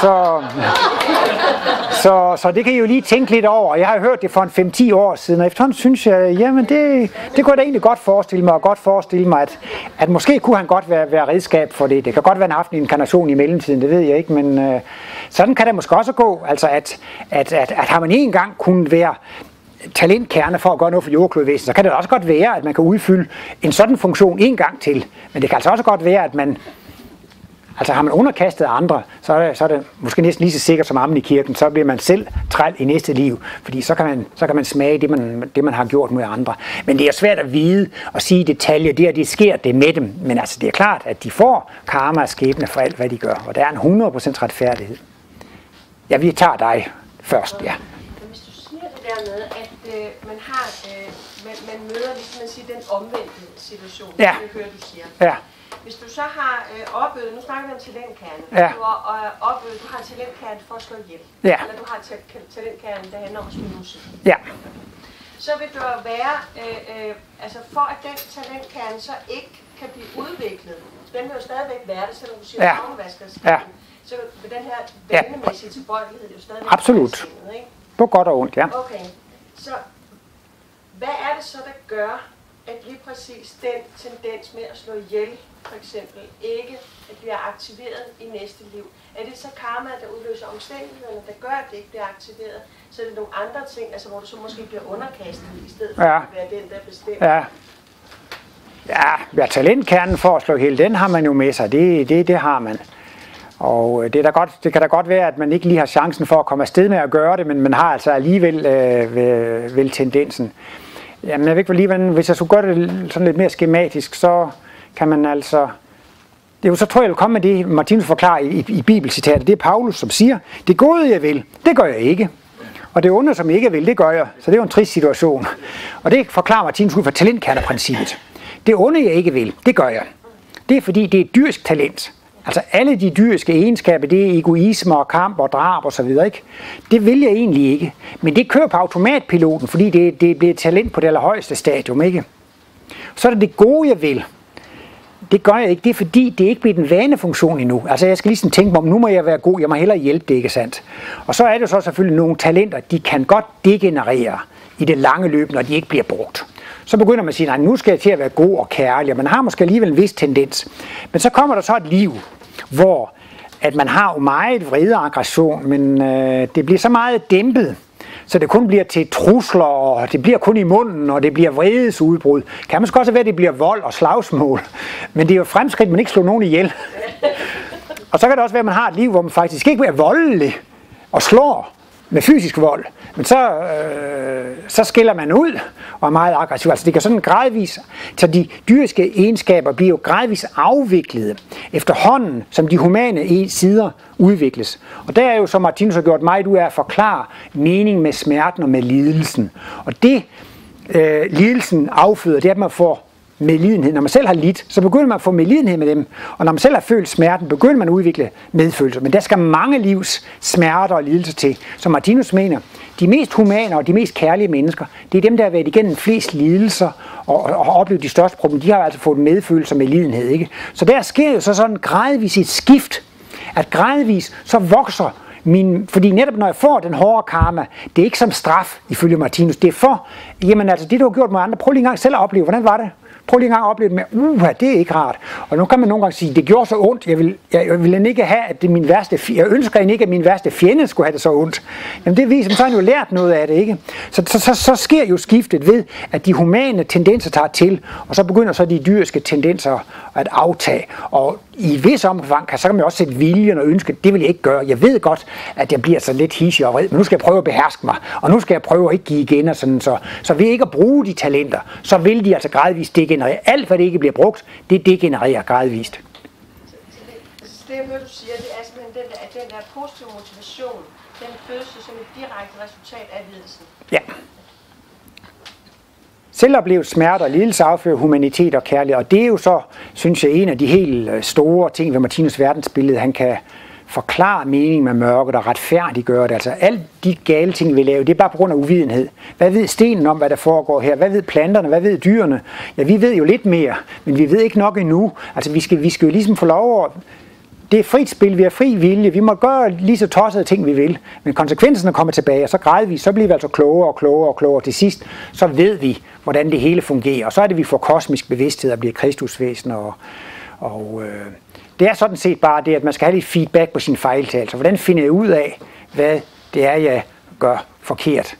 Så, så, så det kan I jo lige tænke lidt over. Jeg har hørt det for en 5-10 år siden, og efterhånden synes jeg, jamen det, det kunne jeg da egentlig godt forestille mig, og godt forestille mig, at, at måske kunne han godt være, være redskab for det. Det kan godt være, en aften inkarnation i mellemtiden, det ved jeg ikke, men øh, sådan kan det måske også gå, altså at, at, at, at har man en gang kunnet være talentkerne for at gøre noget for jordklodvæsenet, så kan det også godt være, at man kan udfylde en sådan funktion en gang til. Men det kan altså også godt være, at man Altså har man underkastet andre, så er, det, så er det måske næsten lige så sikkert som ammen i kirken, så bliver man selv træl i næste liv, fordi så kan man, så kan man smage det man, det, man har gjort mod andre. Men det er svært at vide og sige i detaljer, det er, det sker det med dem. Men altså det er klart, at de får karma og skæbne for alt, hvad de gør, og der er en 100% retfærdighed. Ja, vi tager dig først, ja. Hvis du siger det der med, at øh, man har, øh, man, man møder ligesom man siger, den omvendte situation, ja. det hører du siger. Ja. Hvis du så har øh, opøvet, nu snakker vi om talentkerne, ja. du har øh, opøvet, du har en talentkerne for at slå ihjel, ja. eller du har en talentkerne, der handler om at spille musik. Ja. Så vil du være, øh, øh, altså for at den talentkerne så ikke kan blive udviklet, den vil jo stadigvæk være det, selvom du siger, ja. at ja. så vil den her vanemæssige tilbøjelighed jo stadigvæk Absolut. Sindet, ikke? På godt og ondt, ja. Okay, så hvad er det så, der gør, at lige præcis den tendens med at slå ihjel for eksempel ikke bliver aktiveret i næste liv? Er det så karma, der udløser omstændighederne, der gør, at det ikke bliver aktiveret? Så er det nogle andre ting, altså hvor du så måske bliver underkastet, i stedet for ja. at være den, der bestemmer? Ja. Ja, ja talentkernen for at slå ihjel, den har man jo med sig. Det, det, det har man. Og øh, det, er da godt, det kan da godt være, at man ikke lige har chancen for at komme afsted med at gøre det, men man har altså alligevel øh, vel, vel tendensen. Jamen, jeg ved ikke, lige, hvis jeg skulle gøre det sådan lidt mere skematisk, så kan man altså... Det er jo så tror jeg, jeg vil komme med det, Martinus forklarer i, i, i bibelcitatet. Det er Paulus, som siger, det gode jeg vil, det gør jeg ikke. Og det onde, som jeg ikke vil, det gør jeg. Så det er jo en trist situation. Og det forklarer Martinus ud fra talentkerneprincippet. Det onde, jeg ikke vil, det gør jeg. Det er fordi, det er et dyrisk talent. Altså alle de dyriske egenskaber, det er egoisme og kamp og drab og så videre, ikke? Det vil jeg egentlig ikke. Men det kører på automatpiloten, fordi det, det bliver talent på det allerhøjeste stadium, ikke? Så er det det gode, jeg vil. Det gør jeg ikke. Det er fordi, det er ikke blevet den vanefunktion endnu. Altså jeg skal ligesom tænke mig om, nu må jeg være god, jeg må hellere hjælpe det, ikke sandt? Og så er det så selvfølgelig nogle talenter, de kan godt degenerere i det lange løb, når de ikke bliver brugt. Så begynder man at sige, nej, nu skal jeg til at være god og kærlig, og man har måske alligevel en vis tendens. Men så kommer der så et liv, hvor at man har jo meget vrede og aggression, men øh, det bliver så meget dæmpet, så det kun bliver til trusler, og det bliver kun i munden, og det bliver vredesudbrud. Kan måske også være, at det bliver vold og slagsmål. Men det er jo fremskridt, man ikke slår nogen ihjel. Og så kan det også være, at man har et liv, hvor man faktisk ikke bliver voldelig og slår med fysisk vold. Men så, øh, så skiller man ud og er meget aggressiv. Altså det kan sådan gradvis, så de dyriske egenskaber bliver jo gradvis afviklet efterhånden, som de humane sider udvikles. Og der er jo, som Martinus har gjort meget ud af at forklare mening med smerten og med lidelsen. Og det, øh, lidelsen afføder, det er, at man får medlidenhed. Når man selv har lidt, så begynder man at få medlidenhed med dem. Og når man selv har følt smerten, begynder man at udvikle medfølelse. Men der skal mange livs smerter og lidelser til. Som Martinus mener, de mest humane og de mest kærlige mennesker, det er dem, der har været igennem flest lidelser og, og har oplevet de største problemer. De har altså fået medfølelse med lidenhed. Ikke? Så der sker jo så sådan gradvis et skift, at gradvis så vokser min, fordi netop når jeg får den hårde karma, det er ikke som straf, ifølge Martinus, det er for, jamen altså det du har gjort mod andre, prøv lige en gang selv at opleve, hvordan var det? Prøv lige en gang at opleve det med, uha, det er ikke rart. Og nu kan man nogle gange sige, det gjorde så ondt, jeg vil, jeg, jeg vil ikke have, at det er min værste, jeg ønsker ikke, at min værste fjende skulle have det så ondt. Jamen det viser, så har han jo lært noget af det, ikke? Så, så, så, så sker jo skiftet ved, at de humane tendenser tager til, og så begynder så de dyriske tendenser at aftage. Og i vis omfang kan, så kan man også sætte viljen og ønske, det vil jeg ikke gøre. Jeg ved godt, at jeg bliver så lidt hissig og vred, men nu skal jeg prøve at beherske mig, og nu skal jeg prøve at ikke give igen. Og sådan, så, så ved ikke at bruge de talenter, så vil de altså gradvist degenerere. Alt, hvad det ikke bliver brugt, det degenererer gradvist. Så det, jeg hører, du siger, det er simpelthen den at den der positive motivation, den fødes som et direkte resultat af lidelsen. Ja. Selvoplevet smerte og lidelse affører humanitet og kærlighed, og det er jo så, synes jeg, en af de helt øh, store ting ved Martinus verdensbillede. Han kan forklare meningen med mørket og retfærdiggøre det. Altså alt de gale ting, vi laver, det er bare på grund af uvidenhed. Hvad ved stenen om, hvad der foregår her? Hvad ved planterne? Hvad ved dyrene? Ja, vi ved jo lidt mere, men vi ved ikke nok endnu. Altså vi skal, vi skal jo ligesom få lov at det er frit spil, vi har fri vilje, vi må gøre lige så tossede ting, vi vil. Men konsekvenserne kommer tilbage, og så gradvist, så bliver vi altså klogere og klogere og klogere. Til sidst, så ved vi, hvordan det hele fungerer. Og så er det, vi får kosmisk bevidsthed og bliver kristusvæsen. Og, og øh, det er sådan set bare det, at man skal have lidt feedback på sin fejltagelser. Hvordan finder jeg ud af, hvad det er, jeg gør forkert?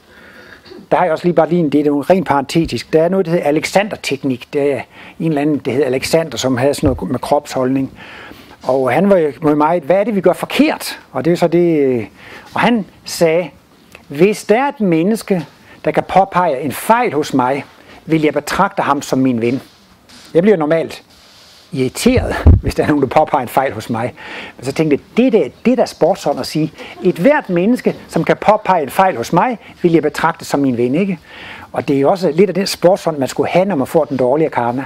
Der har jeg også lige bare lige en, det er jo rent parentetisk. Der er noget, der hedder Alexander-teknik. Det er en eller anden, det hedder Alexander, som havde sådan noget med kropsholdning. Og han var jo meget, hvad er det, vi gør forkert? Og det er så det, øh, og han sagde, hvis der er et menneske, der kan påpege en fejl hos mig, vil jeg betragte ham som min ven. Jeg bliver normalt irriteret, hvis der er nogen, der påpeger en fejl hos mig. Men så tænkte jeg, det er det der sportsånd at sige. Et hvert menneske, som kan påpege en fejl hos mig, vil jeg betragte som min ven. Ikke? Og det er også lidt af den sportsånd, man skulle have, når man får den dårlige karma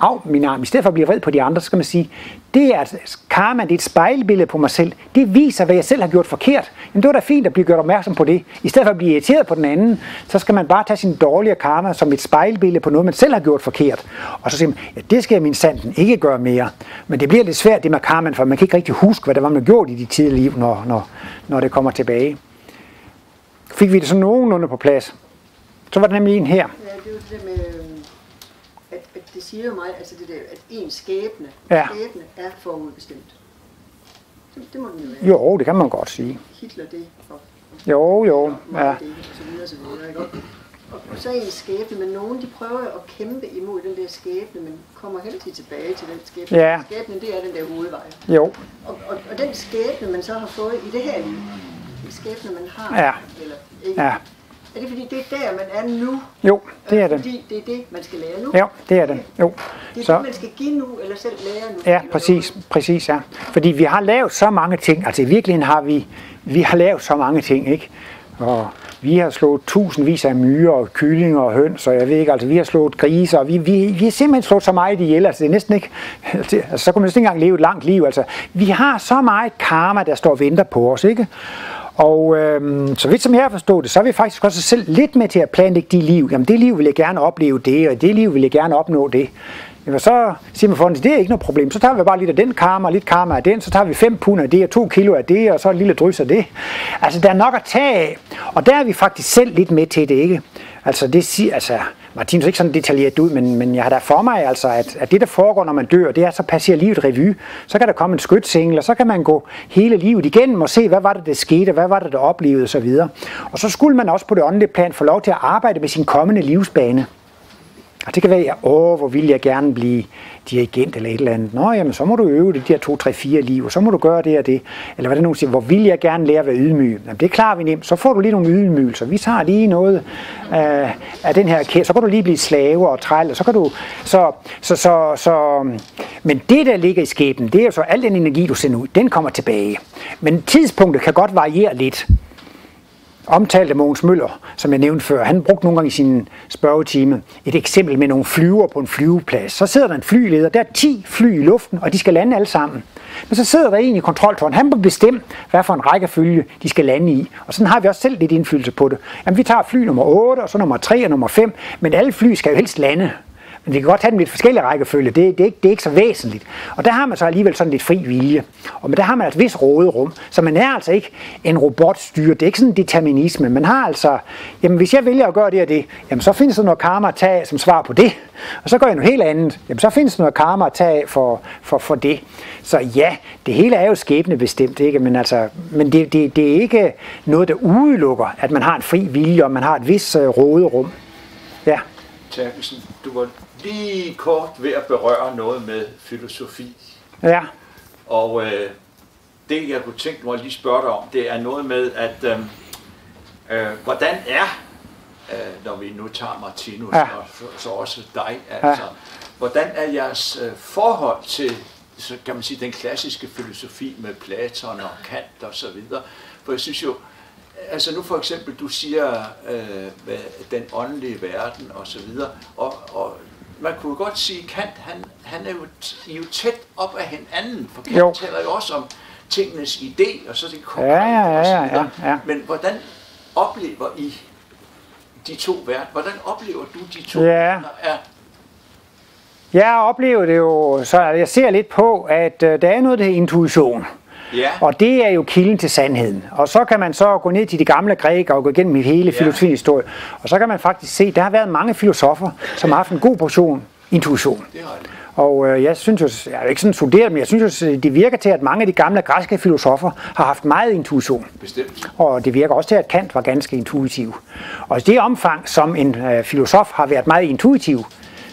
af min arm. I stedet for at blive vred på de andre, så skal man sige, det er altså- karma, det er et spejlbillede på mig selv. Det viser, hvad jeg selv har gjort forkert. Jamen, det var da fint at blive gjort opmærksom på det. I stedet for at blive irriteret på den anden, så skal man bare tage sin dårlige karma som et spejlbillede på noget, man selv har gjort forkert. Og så siger man, ja, det skal jeg min sanden ikke gøre mere. Men det bliver lidt svært, det med karma, for man kan ikke rigtig huske, hvad det var, man gjort i de tidlige liv, når, når, når det kommer tilbage. Fik vi det så nogenlunde på plads? Så var der nemlig en her. Ja, det er det med siger mig, altså det der, at en skæbne, ja. skæbne er forudbestemt. Det, det må den jo være. Jo, det kan man godt sige. Hitler det, og, og jo, jo, ja. Og så videre, så videre, ikke? Og, og så er en skæbne, men nogen de prøver at kæmpe imod den der skæbne, men kommer heldigvis tilbage til den skæbne. Ja. Skæbnen, det er den der hovedvej. Jo. Og, og, og den skæbne, man så har fået i det her liv, den skæbne, man har, Ja. eller ikke, Ja. Er det fordi, det er der, man er nu? Jo, det er det. Fordi det er det, man skal lære nu? Jo, det er det. Jo. Det er Så, det, man skal give nu, eller selv lære nu? ja, præcis, præcis, ja. Fordi vi har lavet så mange ting. Altså i virkeligheden har vi, vi har lavet så mange ting, ikke? Og vi har slået tusindvis af myrer og kyllinger og høns, og jeg ved ikke, altså vi har slået griser, og vi, vi, vi har simpelthen slået så meget ihjel, altså det er næsten ikke, det, altså, så kunne man næsten ikke engang leve et langt liv, altså vi har så meget karma, der står og venter på os, ikke? Og øhm, så vidt som jeg har forstået det, så er vi faktisk også selv lidt med til at planlægge de liv. Jamen det liv vil jeg gerne opleve det, og det liv vil jeg gerne opnå det. Jamen, så siger man foran, det er ikke noget problem. Så tager vi bare lidt af den karma, og lidt karma af den, så tager vi 5 pund af det, og 2 kilo af det, og så en lille drys af det. Altså, der er nok at tage af, og der er vi faktisk selv lidt med til det, ikke? Altså, det siger, altså, Martinus ikke sådan detaljeret ud, men, men jeg har da for mig, altså, at, at det, der foregår, når man dør, det er, så passerer livet revy. Så kan der komme en skytsengel, og så kan man gå hele livet igennem og se, hvad var det, der skete, hvad var det, der oplevede osv. Og så skulle man også på det åndelige plan få lov til at arbejde med sin kommende livsbane. Og det kan være, åh, hvor vil jeg gerne blive dirigent eller et eller andet. Nå, jamen, så må du øve det de her to, tre, fire liv, og så må du gøre det og det. Eller hvad det nu siger, hvor vil jeg gerne lære at være ydmyg? Jamen, det klarer vi nemt. Så får du lige nogle ydmygelser. Vi tager lige noget øh, af den her kæde. Så kan du lige blive slave og træl, og så kan du... Så, så, så, så, men det, der ligger i skæben, det er jo så al den energi, du sender ud, den kommer tilbage. Men tidspunktet kan godt variere lidt omtalte Mogens Møller, som jeg nævnte før, han brugte nogle gange i sin spørgetime et eksempel med nogle flyver på en flyveplads. Så sidder der en flyleder, der er 10 fly i luften, og de skal lande alle sammen. Men så sidder der en i kontroltårnet, han må bestemme, hvad for en rækkefølge de skal lande i. Og sådan har vi også selv lidt indflydelse på det. Jamen, vi tager fly nummer 8, og så nummer 3 og nummer 5, men alle fly skal jo helst lande. Men vi kan godt have dem lidt forskellige rækkefølge, det, det, er ikke, det er ikke så væsentligt. Og der har man så alligevel sådan lidt fri vilje. Og men der har man et vis råderum, så man er altså ikke en robotstyre. Det er ikke sådan en determinisme. Man har altså, jamen hvis jeg vælger at gøre det og det, jamen så findes der noget karma at tage som svar på det. Og så gør jeg noget helt andet, jamen så findes der noget karma at tage for, for, for det. Så ja, det hele er jo skæbnebestemt, ikke? men, altså, men det, det, det er ikke noget, der udelukker, at man har en fri vilje, og man har et vis øh, råderum. Ja. Terkelsen, du var lige kort ved at berøre noget med filosofi. Ja. Og øh, det, jeg kunne tænke mig at lige spørge dig om, det er noget med, at øh, øh, hvordan er, øh, når vi nu tager Martinus Ja. og så, så også dig, altså, hvordan er jeres øh, forhold til, så kan man sige, den klassiske filosofi med Platon og Kant og så videre? For jeg synes jo, altså nu for eksempel, du siger øh, den åndelige verden og så videre, og, og man kunne godt sige, Kant, han, han er jo, I er jo tæt op af hinanden, for Kant Jo. taler jo også om tingenes idé, og så det Ja, ja, ja, ja, ja, ja. Men hvordan oplever I de to verdener? Hvordan oplever du de to Ja. verdener? Er, Jeg oplever det jo, så jeg ser lidt på, at øh, der er noget, der intuition. Ja, Og det er jo kilden til sandheden. Og så kan man så gå ned til de gamle grækere og gå igennem hele filosofiens historie. Og så kan man faktisk se, at der har været mange filosofer, som har haft en god portion intuition. det har jeg. Og øh, jeg synes jo, jeg er ikke sådan studeret, men jeg synes jo, det virker til, at mange af de gamle græske filosofer har haft meget intuition. Bestemt. Og det virker også til, at Kant var ganske intuitiv. Og i det omfang, som en øh, filosof har været meget intuitiv,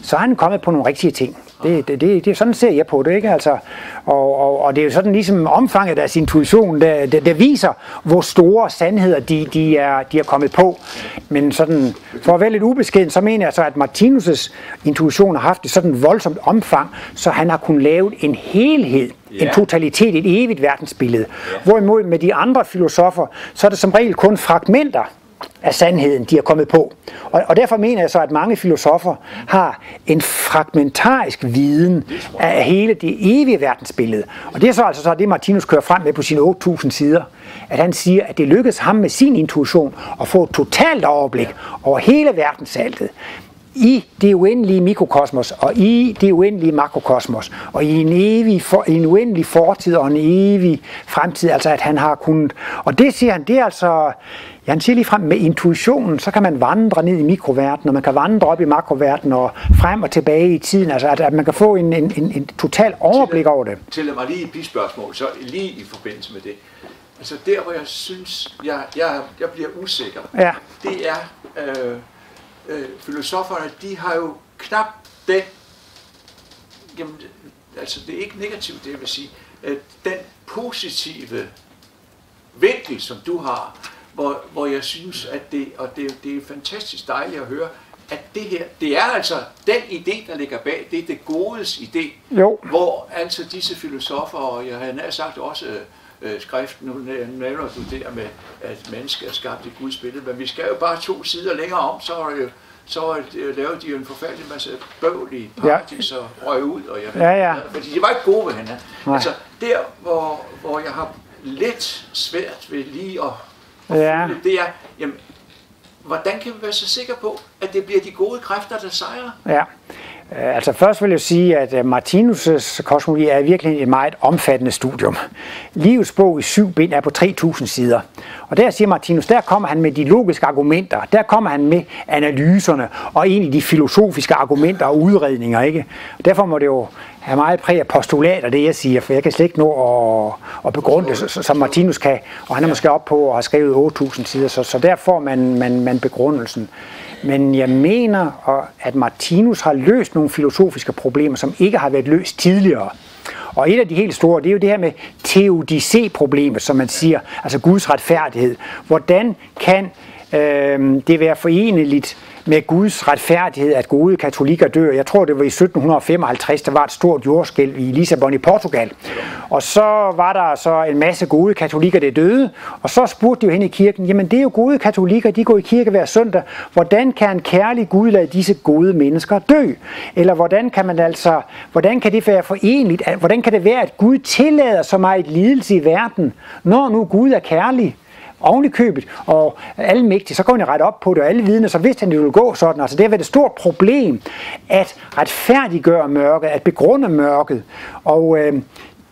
så er han kommet på nogle rigtige ting. Det, det, det, det, sådan ser jeg på det, ikke? Altså, og, og, og det er jo sådan ligesom omfanget af deres intuition, der, der, der viser, hvor store sandheder de, de, er, de er kommet på. Men sådan, for at være lidt ubeskeden, så mener jeg så, at Martinus' intuition har haft et sådan voldsomt omfang, så han har kunnet lave en helhed, en Ja. totalitet, et evigt verdensbillede. Hvorimod med de andre filosofer, så er det som regel kun fragmenter af sandheden, de er kommet på. Og, og derfor mener jeg så, at mange filosofer har en fragmentarisk viden af hele det evige verdensbillede. Og det er så altså så det, Martinus kører frem med på sine 8.000 sider, at han siger, at det lykkedes ham med sin intuition at få et totalt overblik over hele verdensaltet i det uendelige mikrokosmos og i det uendelige makrokosmos og i en evig for, en uendelig fortid og en evig fremtid, altså at han har kunnet, og det siger han, det er altså, ja, han siger lige frem med intuitionen, så kan man vandre ned i mikroverdenen, og man kan vandre op i makroverdenen og frem og tilbage i tiden, altså at, at man kan få en, en, en, en total overblik over det. Tillad mig lige et bispørgsmål, så lige i forbindelse med det. Altså der, hvor jeg synes, jeg, jeg, jeg bliver usikker, Ja, det er, øh, øh, filosoferne, de har jo knap den, jamen, altså det er ikke negativt, det jeg vil sige, øh, den positive vinkel, som du har, hvor, hvor jeg synes, at det, og det, det er fantastisk dejligt at høre, at det her, det er altså den idé, der ligger bag, det er det godes idé, Jo. hvor altså disse filosofer, og jeg har nær sagt også øh, skrift, nu nævner du det der med, at mennesket er skabt i Guds billede, men vi skal jo bare to sider længere om, så er det jo så det, lavede de jo en forfærdelig masse bøvl i paradis og røg ud, og jeg, Ja, ja. fordi de var ikke gode ved hinanden. Nej. Altså, der hvor, hvor jeg har lidt svært ved lige at Ja. det er, jamen, hvordan kan vi være så sikre på, at det bliver de gode kræfter, der sejrer? Ja. Øh, Altså først vil jeg sige, at øh, Martinus' kosmologi er virkelig et meget omfattende studium. Livets bog i syv bind er på 3.000 sider. Og der siger Martinus, der kommer han med de logiske argumenter, der kommer han med analyserne og egentlig de filosofiske argumenter og udredninger. Ikke? Og derfor må det jo have meget præg af postulater, det jeg siger, for jeg kan slet ikke nå at, at begrunde det, som Martinus kan. Og han er måske op på at have skrevet 8.000 sider, så, så der får man, man, man begrundelsen. Men jeg mener, at Martinus har løst nogle filosofiske problemer, som ikke har været løst tidligere. Og et af de helt store, det er jo det her med teodicé-problemet, som man siger, altså Guds retfærdighed. Hvordan kan øh, det være foreneligt med Guds retfærdighed, at gode katolikker dør. Jeg tror, det var i 1755, der var et stort jordskælv i Lissabon i Portugal. Og så var der så en masse gode katolikker, der døde. Og så spurgte de jo hen i kirken, jamen det er jo gode katolikker, de går i kirke hver søndag. Hvordan kan en kærlig Gud lade disse gode mennesker dø? Eller hvordan kan man altså, hvordan kan det være forenligt? Hvordan kan det være, at Gud tillader så meget lidelse i verden, når nu Gud er kærlig? Oven i købet, og alle mægtige, så går han ret op på det, og alle vidner, så vidste han, det ville gå sådan. Altså det har været et stort problem, at retfærdiggøre mørket, at begrunde mørket, og øh,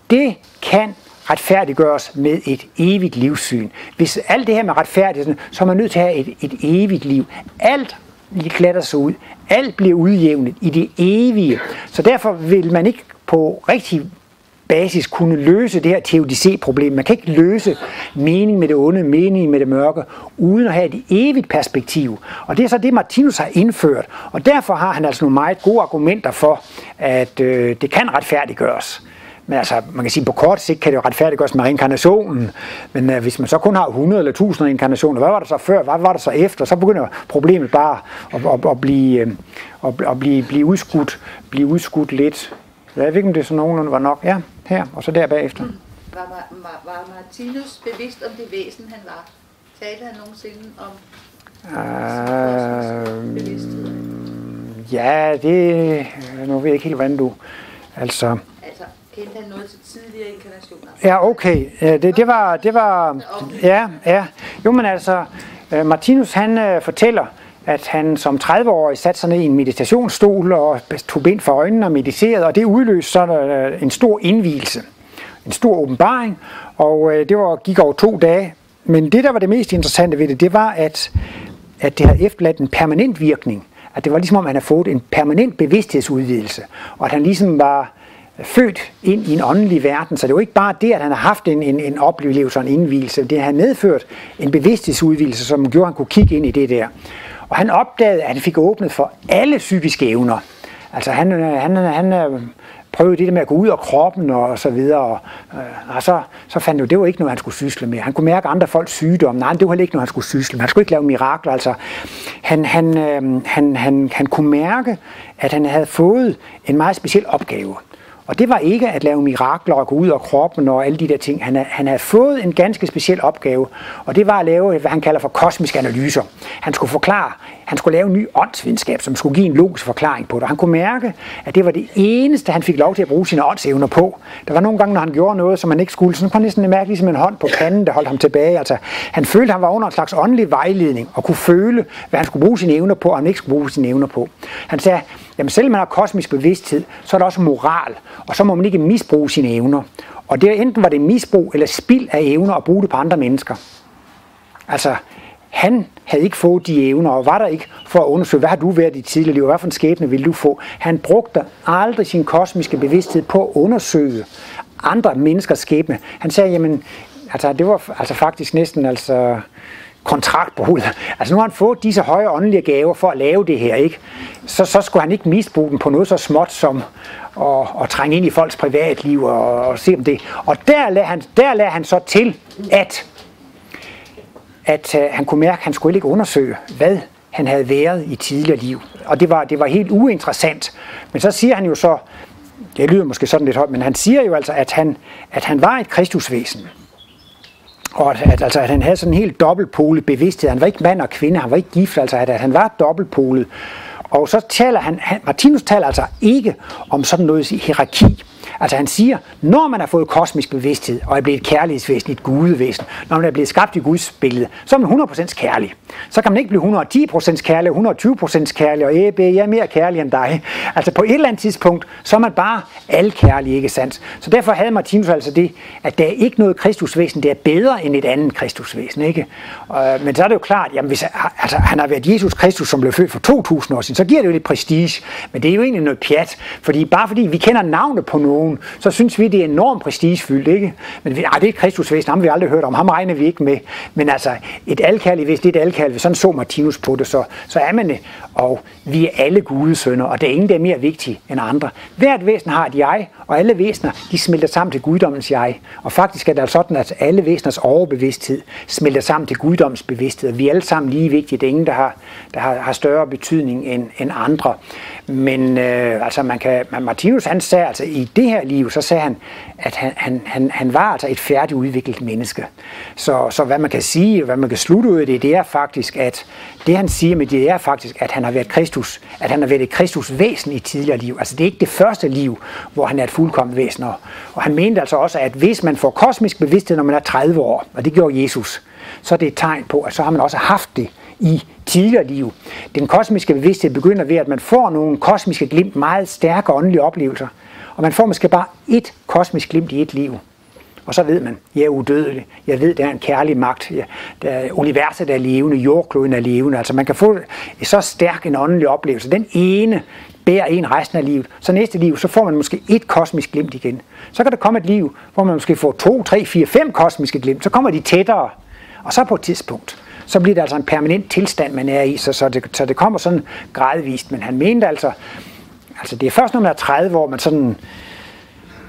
det kan retfærdiggøres med et evigt livssyn. Hvis alt det her med retfærdighed, så er man nødt til at have et, et evigt liv. Alt klatter sig ud. Alt bliver udjævnet i det evige. Så derfor vil man ikke på rigtig basis kunne løse det her teodicé-problem. Man kan ikke løse mening med det onde, mening med det mørke, uden at have et evigt perspektiv. Og det er så det, Martinus har indført. Og derfor har han altså nogle meget gode argumenter for, at øh, det kan retfærdiggøres. Men altså, man kan sige, på kort sigt kan det jo retfærdiggøres med reinkarnationen. Men øh, hvis man så kun har 100 eller 1000 reinkarnationer, hvad var der så før, hvad var der så efter? Så begynder problemet bare at, at, at, blive, øh, at, at blive, blive, udskudt, blive udskudt lidt. Jeg ved ikke, om det så nogenlunde var nok. Ja, her, og så der bagefter. Var, var, var, var Martinus bevidst om det væsen, han var? Talte han nogensinde om Øh, bevidsthed? ja, det... Nu ved jeg ikke helt, hvordan du... Altså... Altså, kendte han noget til tidligere inkarnationer? Ja, okay. Det, det var... Det var ja, ja. Jo, men altså... øh, Martinus, han øh, fortæller, at han som 30-årig satte sig ned i en meditationsstol og tog bind for øjnene og mediterede, og det udløste så øh, en stor indvielse, en stor åbenbaring, og øh, det var, gik over to dage. Men det, der var det mest interessante ved det, det var, at, at det har efterladt en permanent virkning. At det var ligesom, om han havde fået en permanent bevidsthedsudvidelse, og at han ligesom var øh, født ind i en åndelig verden. Så det var ikke bare det, at han har haft en, en, en oplevelse og en indvielse. Det har medført en bevidsthedsudvidelse, som gjorde, at han kunne kigge ind i det der. Og han opdagede, at han fik åbnet for alle psykiske evner. Altså han, øh, han, øh, han øh, prøvede det der med at gå ud af kroppen og så videre. Og, øh, og så, så fandt han jo, det var ikke noget, han skulle sysle med. Han kunne mærke andre folks sygdomme. Nej, det var heller ikke noget, han skulle sysle med. Han skulle ikke lave mirakler. Altså, han, han, øh, han, han, han kunne mærke, at han havde fået en meget speciel opgave. Og det var ikke at lave mirakler og gå ud af kroppen og alle de der ting. Han, han havde fået en ganske speciel opgave, og det var at lave, hvad han kalder for kosmiske analyser. Han skulle forklare, han skulle lave en ny åndsvidenskab, som skulle give en logisk forklaring på det. Og han kunne mærke, at det var det eneste, han fik lov til at bruge sine åndsevner på. Der var nogle gange, når han gjorde noget, som han ikke skulle, så kunne han næsten mærke ligesom en hånd på panden, der holdt ham tilbage. Altså, han følte, at han var under en slags åndelig vejledning, og kunne føle, hvad han skulle bruge sine evner på, og han ikke skulle bruge sine evner på. Han sagde, Jamen selvom man har kosmisk bevidsthed, så er der også moral, og så må man ikke misbruge sine evner. Og det enten var det misbrug eller spild af evner at bruge det på andre mennesker. Altså, han havde ikke fået de evner, og var der ikke for at undersøge, hvad har du været i tidligere liv, og hvad for en skæbne ville du få. Han brugte aldrig sin kosmiske bevidsthed på at undersøge andre menneskers skæbne. Han sagde, jamen, altså det var altså faktisk næsten, altså, kontraktbrud. Altså nu har han fået disse høje åndelige gaver for at lave det her, ikke? Så, så skulle han ikke misbruge dem på noget så småt som at, at trænge ind i folks privatliv og, og se om det. Og der lagde han, der lagde han så til, at, at uh, han kunne mærke, at han skulle ikke undersøge, hvad han havde været i tidligere liv. Og det var, det var helt uinteressant. Men så siger han jo så, det lyder måske sådan lidt højt, men han siger jo altså, at han, at han var et kristusvæsen. Og at, altså, at han havde sådan en helt dobbeltpolet bevidsthed. Han var ikke mand og kvinde, han var ikke gift, altså at, at han var dobbeltpolet. Og så taler han, han, Martinus taler altså ikke om sådan noget hierarki. Altså han siger, når man har fået kosmisk bevidsthed og er blevet et kærlighedsvæsen, et gudevæsen, når man er blevet skabt i Guds billede, så er man 100% kærlig. Så kan man ikke blive 110% kærlig, 120% kærlig, og æbe, jeg er mere kærlig end dig. Altså på et eller andet tidspunkt, så er man bare al kærlig, ikke sandt? Så derfor havde Martinus altså det, at der er ikke noget kristusvæsen, der er bedre end et andet kristusvæsen, ikke? Men så er det jo klart, jamen hvis altså, han har været Jesus Kristus, som blev født for 2000 år siden, så giver det jo lidt prestige, men det er jo egentlig noget pjat, fordi bare fordi vi kender navnet på nogen, nogen, så synes vi, det er enormt prestigefyldt, ikke? Men vi, nej, det er et kristusvæsen, ham har vi aldrig hørt om, ham regner vi ikke med. Men altså, et alkærligt, hvis det er et alkærligt, sådan så Martinus på det, så, så er man det. Og vi er alle gudesønner, og det er ingen, der er mere vigtige end andre. Hvert væsen har et jeg, og alle væsener, de smelter sammen til guddommens jeg. Og faktisk er det altså sådan, at alle væseners overbevidsthed smelter sammen til guddommens bevidsthed. Vi er alle sammen lige vigtige. Det er ingen, der har, der har, har større betydning end, end andre. Men øh, altså man kan, Martinus han sagde altså, i det her liv, så sagde han, at han, han, han, han var altså et færdigudviklet menneske. Så, så hvad man kan sige, hvad man kan slutte ud af det, det er faktisk, at det han siger med det er faktisk, at han har været Kristus, at han har været et Kristus væsen i tidligere liv. Altså det er ikke det første liv, hvor han er et fuldkommen væsen. Og, og han mente altså også, at hvis man får kosmisk bevidsthed, når man er 30 år, og det gjorde Jesus, så er det et tegn på, at så har man også haft det i tidligere liv. Den kosmiske bevidsthed begynder ved, at man får nogle kosmiske glimt, meget stærke åndelige oplevelser. Og man får måske bare et kosmisk glimt i et liv. Og så ved man, jeg er udødelig. Jeg ved, der er en kærlig magt. Ja, der er, universet er levende, jordkloden er levende. Altså man kan få så stærk en åndelig oplevelse. Den ene bærer en resten af livet. Så næste liv, så får man måske et kosmisk glimt igen. Så kan der komme et liv, hvor man måske får to, tre, fire, fem kosmiske glimt. Så kommer de tættere. Og så på et tidspunkt, så bliver det altså en permanent tilstand, man er i, så, så, det, så det kommer sådan gradvist. Men han mente altså, altså det er først, når man er 30 år, man sådan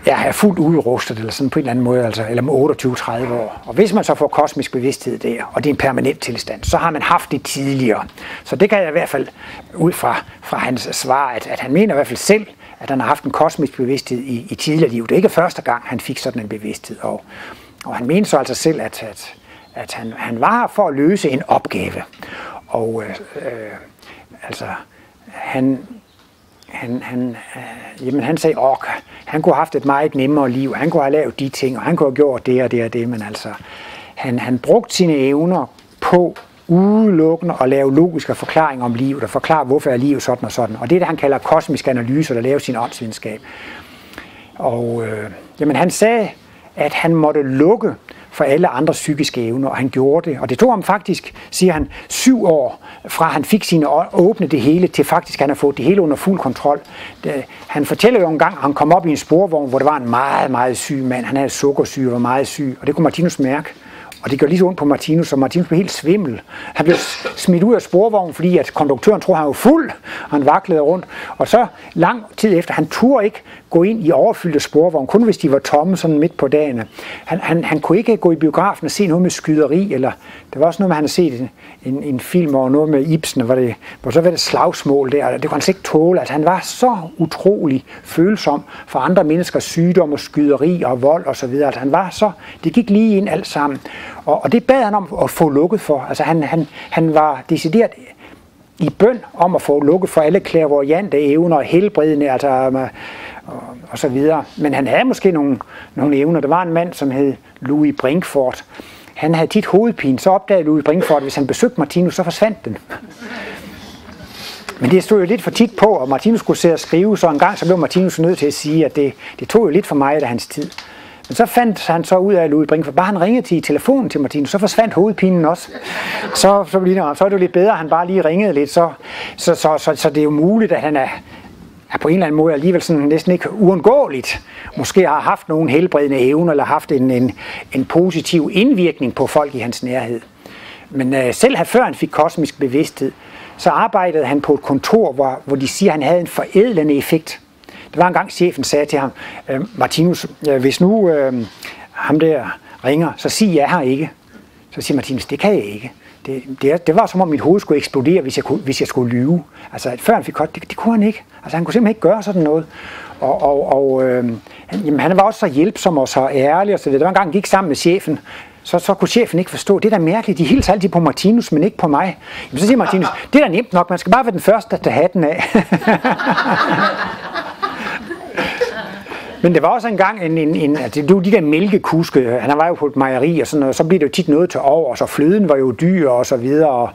ja, er fuldt udrustet, eller sådan på en eller anden måde, altså, eller med 28-30 år. Og hvis man så får kosmisk bevidsthed der, og det er en permanent tilstand, så har man haft det tidligere. Så det kan jeg i hvert fald ud fra, fra hans svar, at, at han mener i hvert fald selv, at han har haft en kosmisk bevidsthed i, i tidligere liv. Det er ikke første gang, han fik sådan en bevidsthed. Og, og han mener så altså selv, at, at, at han, han var her for at løse en opgave. Og øh, øh, altså, han, han, han, øh, jamen han sagde, at han kunne have haft et meget nemmere liv, han kunne have lavet de ting, og han kunne have gjort det og det og det, men altså, han, han brugte sine evner på udelukkende at lave logiske forklaringer om livet, og forklare, hvorfor er livet sådan og sådan. Og det er det, han kalder kosmisk analyse, der laver sin åndsvidenskab. Og øh, jamen, han sagde, at han måtte lukke for alle andre psykiske evner, og han gjorde det. Og det tog ham faktisk, siger han, syv år fra han fik sine åbne det hele, til faktisk han har fået det hele under fuld kontrol. Det, han fortæller jo en gang, at han kom op i en sporvogn, hvor der var en meget, meget syg mand. Han havde sukkersyge og var meget syg, og det kunne Martinus mærke. Og det gør lige så ondt på Martinus, så Martinus blev helt svimmel. Han blev smidt ud af sporvognen, fordi at konduktøren tror, han var fuld, og han vaklede rundt. Og så lang tid efter, han turde ikke gå ind i overfyldte sporvogne, kun hvis de var tomme sådan midt på dagen. Han, han, han kunne ikke gå i biografen og se noget med skyderi, eller det var også noget med, han havde set en, en film over noget med Ibsen, hvor, det, hvor så var det slagsmål der, det kunne han slet ikke tåle. Altså, han var så utrolig følsom for andre menneskers sygdom og skyderi og vold osv. Og altså, han var så, det gik lige ind alt sammen. Og, og det bad han om at få lukket for. Altså, han, han, han var decideret i bøn om at få lukket for alle klærvoriante evner, helbredende, altså og, og så videre. Men han havde måske nogle, nogle evner. Der var en mand, som hed Louis Brinkford, han havde tit hovedpine, så opdagede Louis Brinkford, at hvis han besøgte Martinus, så forsvandt den. Men det stod jo lidt for tit på, og Martinus skulle se at skrive, så en gang så blev Martinus nødt til at sige, at det, det tog jo lidt for meget af hans tid. Men så fandt han så ud af Louis Brinkford, bare han ringede til telefonen til Martinus, så forsvandt hovedpinen også. Så, så, så er det jo lidt bedre, at han bare lige ringede lidt, så, så, så, så, så det er jo muligt, at han er, er på en eller anden måde alligevel sådan næsten ikke uundgåeligt. Måske har haft nogen helbredende evne, eller haft en, en, en positiv indvirkning på folk i hans nærhed. Men øh, selv før han fik kosmisk bevidsthed, så arbejdede han på et kontor, hvor, hvor de siger, at han havde en forædlende effekt. Der var en gang chefen sagde til ham, øh, Martinus, øh, hvis nu øh, ham der ringer, så sig jeg her ikke. Så siger Martinus, det kan jeg ikke. Det, det, det var som om mit hoved skulle eksplodere, hvis jeg, kunne, hvis jeg skulle lyve. Altså før han fik godt, det, det kunne han ikke. Altså han kunne simpelthen ikke gøre sådan noget. Og, og, og øh, han, jamen, han var også så hjælpsom og så ærlig og så videre. Der var en gang, han gik sammen med chefen, så, så kunne chefen ikke forstå, det er da mærkeligt, de hilser altid på Martinus, men ikke på mig. Jamen, så siger Martinus, det er da nemt nok, man skal bare være den første, der tager hatten af. Men det var også engang en, en, en altså, det var de der mælkekuske, han var jo på et mejeri og sådan noget, så blev det jo tit noget til over, og så fløden var jo dyr og så videre, og,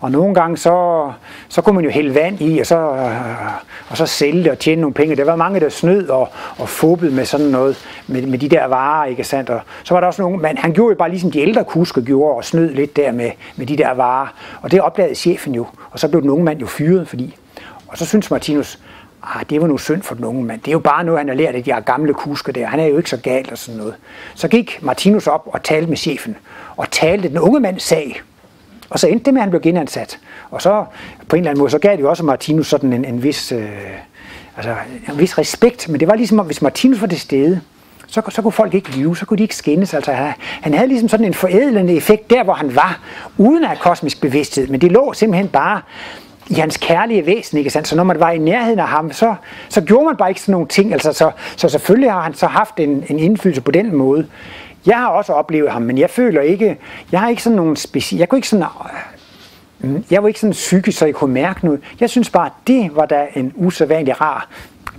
og nogle gange så, så kunne man jo hælde vand i, og så, øh, og så sælge det og tjene nogle penge. Der var mange, der snød og, og fubbede med sådan noget, med, med de der varer, ikke sandt? Og så var der også nogle, men han gjorde jo bare ligesom de ældre kuske gjorde, og snød lidt der med, med de der varer. Og det opdagede chefen jo, og så blev den unge mand jo fyret, fordi... Og så synes Martinus, ah, det var nu synd for den unge mand. Det er jo bare noget, han har lært af de her gamle kuske der. Han er jo ikke så gal og sådan noget. Så gik Martinus op og talte med chefen, og talte den unge mands sag. Og så endte det med, at han blev genansat. Og så på en eller anden måde, så gav det jo også Martinus sådan en, en vis... Øh, altså, en vis respekt, men det var ligesom, hvis Martinus var til stede, så, så kunne folk ikke lyve, så kunne de ikke skændes. Altså, han, han havde ligesom sådan en forædlende effekt der, hvor han var, uden at have kosmisk bevidsthed, men det lå simpelthen bare i hans kærlige væsen, ikke sandt? Så når man var i nærheden af ham, så, så gjorde man bare ikke sådan nogle ting. Altså, så, så selvfølgelig har han så haft en, en indflydelse på den måde. Jeg har også oplevet ham, men jeg føler ikke, jeg har ikke sådan nogle specielle, jeg kunne ikke sådan, øh, jeg var ikke sådan psykisk, så jeg kunne mærke noget. Jeg synes bare, at det var da en usædvanlig rar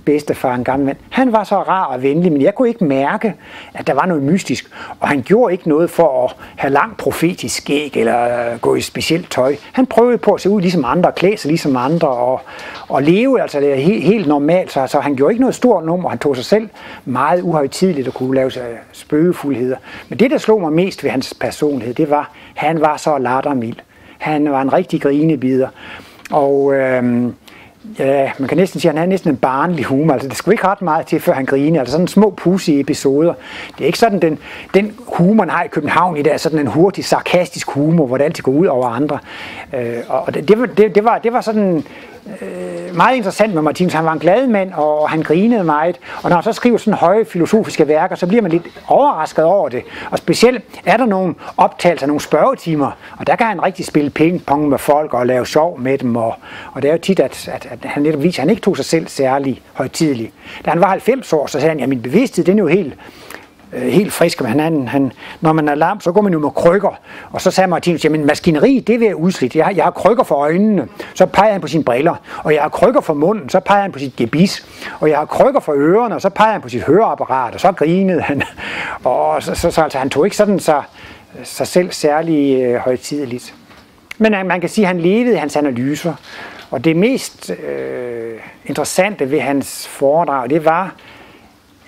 bedstefar, en gammel mand. Han var så rar og venlig, men jeg kunne ikke mærke, at der var noget mystisk. Og han gjorde ikke noget for at have langt profetisk skæg eller øh, gå i specielt tøj. Han prøvede på at se ud ligesom andre, klæde sig ligesom andre og, og leve altså det er helt, helt normalt. Så altså, han gjorde ikke noget stort nummer. Han tog sig selv meget uhøjtidligt og kunne lave sig spøgefuldheder. Men det, der slog mig mest ved hans personlighed, det var, at han var så lattermild. Han var en rigtig grinebider. Og Øh, ja, man kan næsten sige, at han havde næsten en barnlig humor. Altså, det skulle ikke ret meget til, før han griner. Altså sådan små pussy episoder. Det er ikke sådan, den, den humor, han har i København i dag, sådan en hurtig, sarkastisk humor, hvor det altid går ud over andre. Øh, og det, det, det, var, det var sådan øh, meget interessant med Martinus. Han var en glad mand, og han grinede meget. Og når han så skriver sådan høje filosofiske værker, så bliver man lidt overrasket over det. Og specielt er der nogle optagelser, nogle spørgetimer, og der kan han rigtig spille ping-pong med folk og lave sjov med dem. Og, og det er jo tit, at, at, at han netop viser, at han ikke tog sig selv særlig højtidlig. Da han var 90 år, så sagde han, at ja, min bevidsthed den er jo helt øh, helt frisk, med han, han, når man er lam, så går man jo med krykker. Og så sagde Martinus, jamen maskineri, det vil jeg udslidt. Jeg, jeg har krykker for øjnene, så peger han på sine briller. Og jeg har krykker for munden, så peger han på sit gebis. Og jeg har krykker for ørerne, og så peger han på sit høreapparat, og så grinede han. Og så, så, så altså, han tog ikke sådan så, sig selv særlig øh, højtideligt. Men man kan sige, at han levede i hans analyser. Og det mest øh, interessante ved hans foredrag, det var,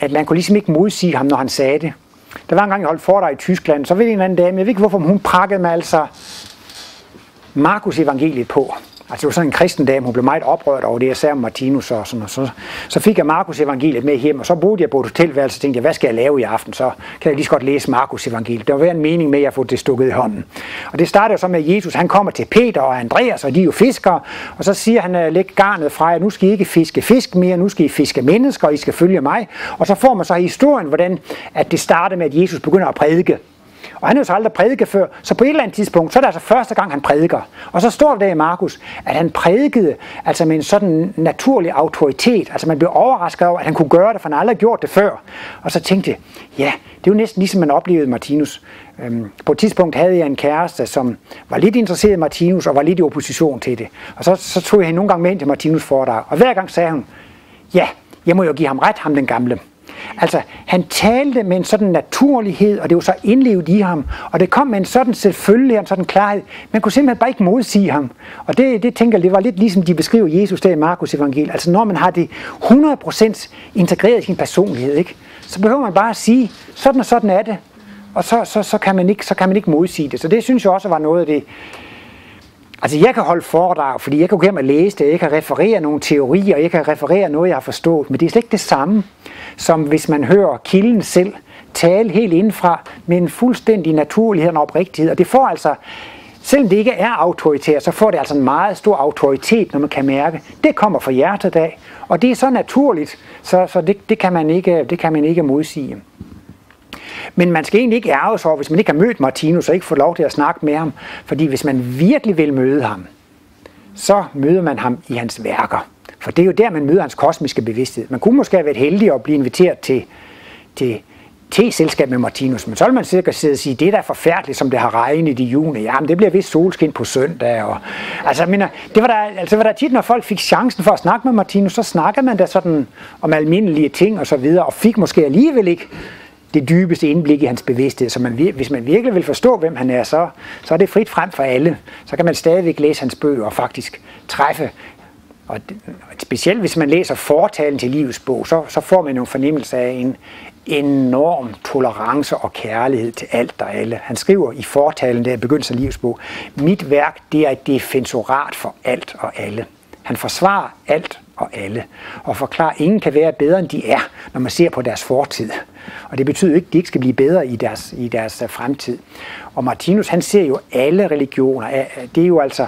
at man kunne ligesom ikke modsige ham, når han sagde det. Der var en gang, jeg holdt foredrag i Tyskland, så ved en eller anden dame, jeg ved ikke hvorfor, hun prakkede mig altså Markus evangeliet på. Altså det var sådan en kristen dame, hun blev meget oprørt over det, jeg sagde om Martinus og sådan og så, så fik jeg Markus evangeliet med hjem, og så boede jeg på et hotelværelse og tænkte, jeg, hvad skal jeg lave i aften? Så kan jeg lige så godt læse Markus evangeliet. Der var en mening med, at jeg få det stukket i hånden. Og det starter så med, at Jesus han kommer til Peter og Andreas, og de er jo fiskere, og så siger han, øh, læg garnet fra jer, nu skal I ikke fiske fisk mere, nu skal I fiske mennesker, og I skal følge mig. Og så får man så historien, hvordan at det starter med, at Jesus begynder at prædike. Og han har jo så aldrig prædiket før, så på et eller andet tidspunkt, så er det altså første gang, han prædiker. Og så står der i Markus, at han prædikede altså med en sådan naturlig autoritet. Altså man blev overrasket over, at han kunne gøre det, for han aldrig gjort det før. Og så tænkte jeg, ja, det er jo næsten ligesom man oplevede Martinus. Øhm, på et tidspunkt havde jeg en kæreste, som var lidt interesseret i Martinus og var lidt i opposition til det. Og så, så tog jeg hende nogle gange med ind til Martinus foredrag. Og hver gang sagde hun, ja, jeg må jo give ham ret, ham den gamle. Altså, han talte med en sådan naturlighed, og det var så indlevet i ham, og det kom med en sådan selvfølgelig, en sådan klarhed. Man kunne simpelthen bare ikke modsige ham. Og det, det tænker jeg, det var lidt ligesom de beskriver Jesus der i Markus evangeliet. Altså, når man har det 100% integreret i sin personlighed, ikke? så behøver man bare at sige, sådan og sådan er det. Og så, så, så, kan man ikke, så kan man ikke modsige det. Så det synes jeg også var noget af det, Altså jeg kan holde foredrag, fordi jeg kan gå hjem og læse det, jeg kan referere nogle teorier, jeg kan referere noget, jeg har forstået, men det er slet ikke det samme, som hvis man hører kilden selv tale helt indfra med en fuldstændig naturlighed og oprigtighed. Og det får altså selvom det ikke er autoritært, så får det altså en meget stor autoritet, når man kan mærke, det kommer fra hjertet af, og det er så naturligt, så, så det, det, kan man ikke, det kan man ikke modsige. Men man skal egentlig ikke ærge sig over, hvis man ikke har mødt Martinus og ikke får lov til at snakke med ham. Fordi hvis man virkelig vil møde ham, så møder man ham i hans værker. For det er jo der, man møder hans kosmiske bevidsthed. Man kunne måske have været heldig at blive inviteret til, til te-selskab med Martinus, men så vil man sikkert sidde og sige, det er da forfærdeligt, som det har regnet i juni. Jamen, det bliver vist solskin på søndag. Og, altså, men, det var, der, altså, var der tit, når folk fik chancen for at snakke med Martinus, så snakkede man da sådan om almindelige ting og så videre, og fik måske alligevel ikke det dybeste indblik i hans bevidsthed. Så man, hvis man virkelig vil forstå, hvem han er, så, så er det frit frem for alle. Så kan man stadigvæk læse hans bøger og faktisk træffe og specielt hvis man læser fortalen til livets bog, så, så får man en fornemmelse af en enorm tolerance og kærlighed til alt og alle. Han skriver i fortalen, der begynder af livets bog, mit værk det er et defensorat for alt og alle. Han forsvarer alt og alle, og forklarer, at ingen kan være bedre, end de er, når man ser på deres fortid. Og det betyder ikke, at de ikke skal blive bedre i deres, i deres øh, fremtid. Og Martinus, han ser jo alle religioner. Det er jo altså,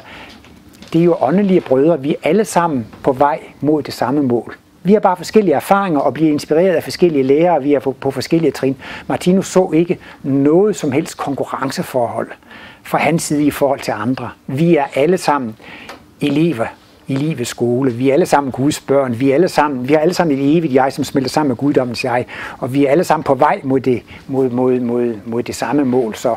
det er jo åndelige brødre. Vi er alle sammen på vej mod det samme mål. Vi har bare forskellige erfaringer og bliver inspireret af forskellige lærere, vi er på, på forskellige trin. Martinus så ikke noget som helst konkurrenceforhold fra hans side i forhold til andre. Vi er alle sammen elever i livets skole. Vi er alle sammen Guds børn. Vi er alle sammen, vi har alle sammen et evigt jeg, som smelter sammen med guddommens jeg. Og vi er alle sammen på vej mod det, mod, mod, mod, mod det samme mål. Så,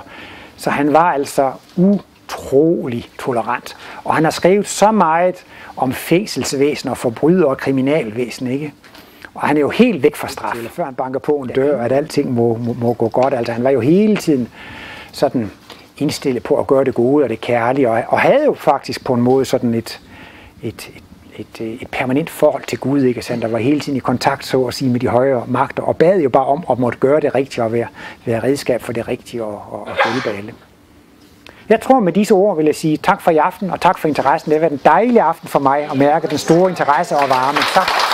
så han var altså utrolig tolerant. Og han har skrevet så meget om fængselsvæsen og forbryder og kriminalvæsen, ikke? Og han er jo helt væk fra straf, før han banker på en dør, at alting må, må, må gå godt. Altså han var jo hele tiden sådan indstillet på at gøre det gode og det kærlige, og, og havde jo faktisk på en måde sådan et, et, et, et, øh, et permanent forhold til Gud, ikke sandt? Der var hele tiden i kontakt, så at sige, med de højere magter, og bad jo bare om at måtte gøre det rigtige og være, være redskab for det rigtige og, og, og hjælpe alle. Jeg tror med disse ord vil jeg sige tak for i aften, og tak for interessen. Det har været en dejlig aften for mig at mærke den store interesse og varme. Tak.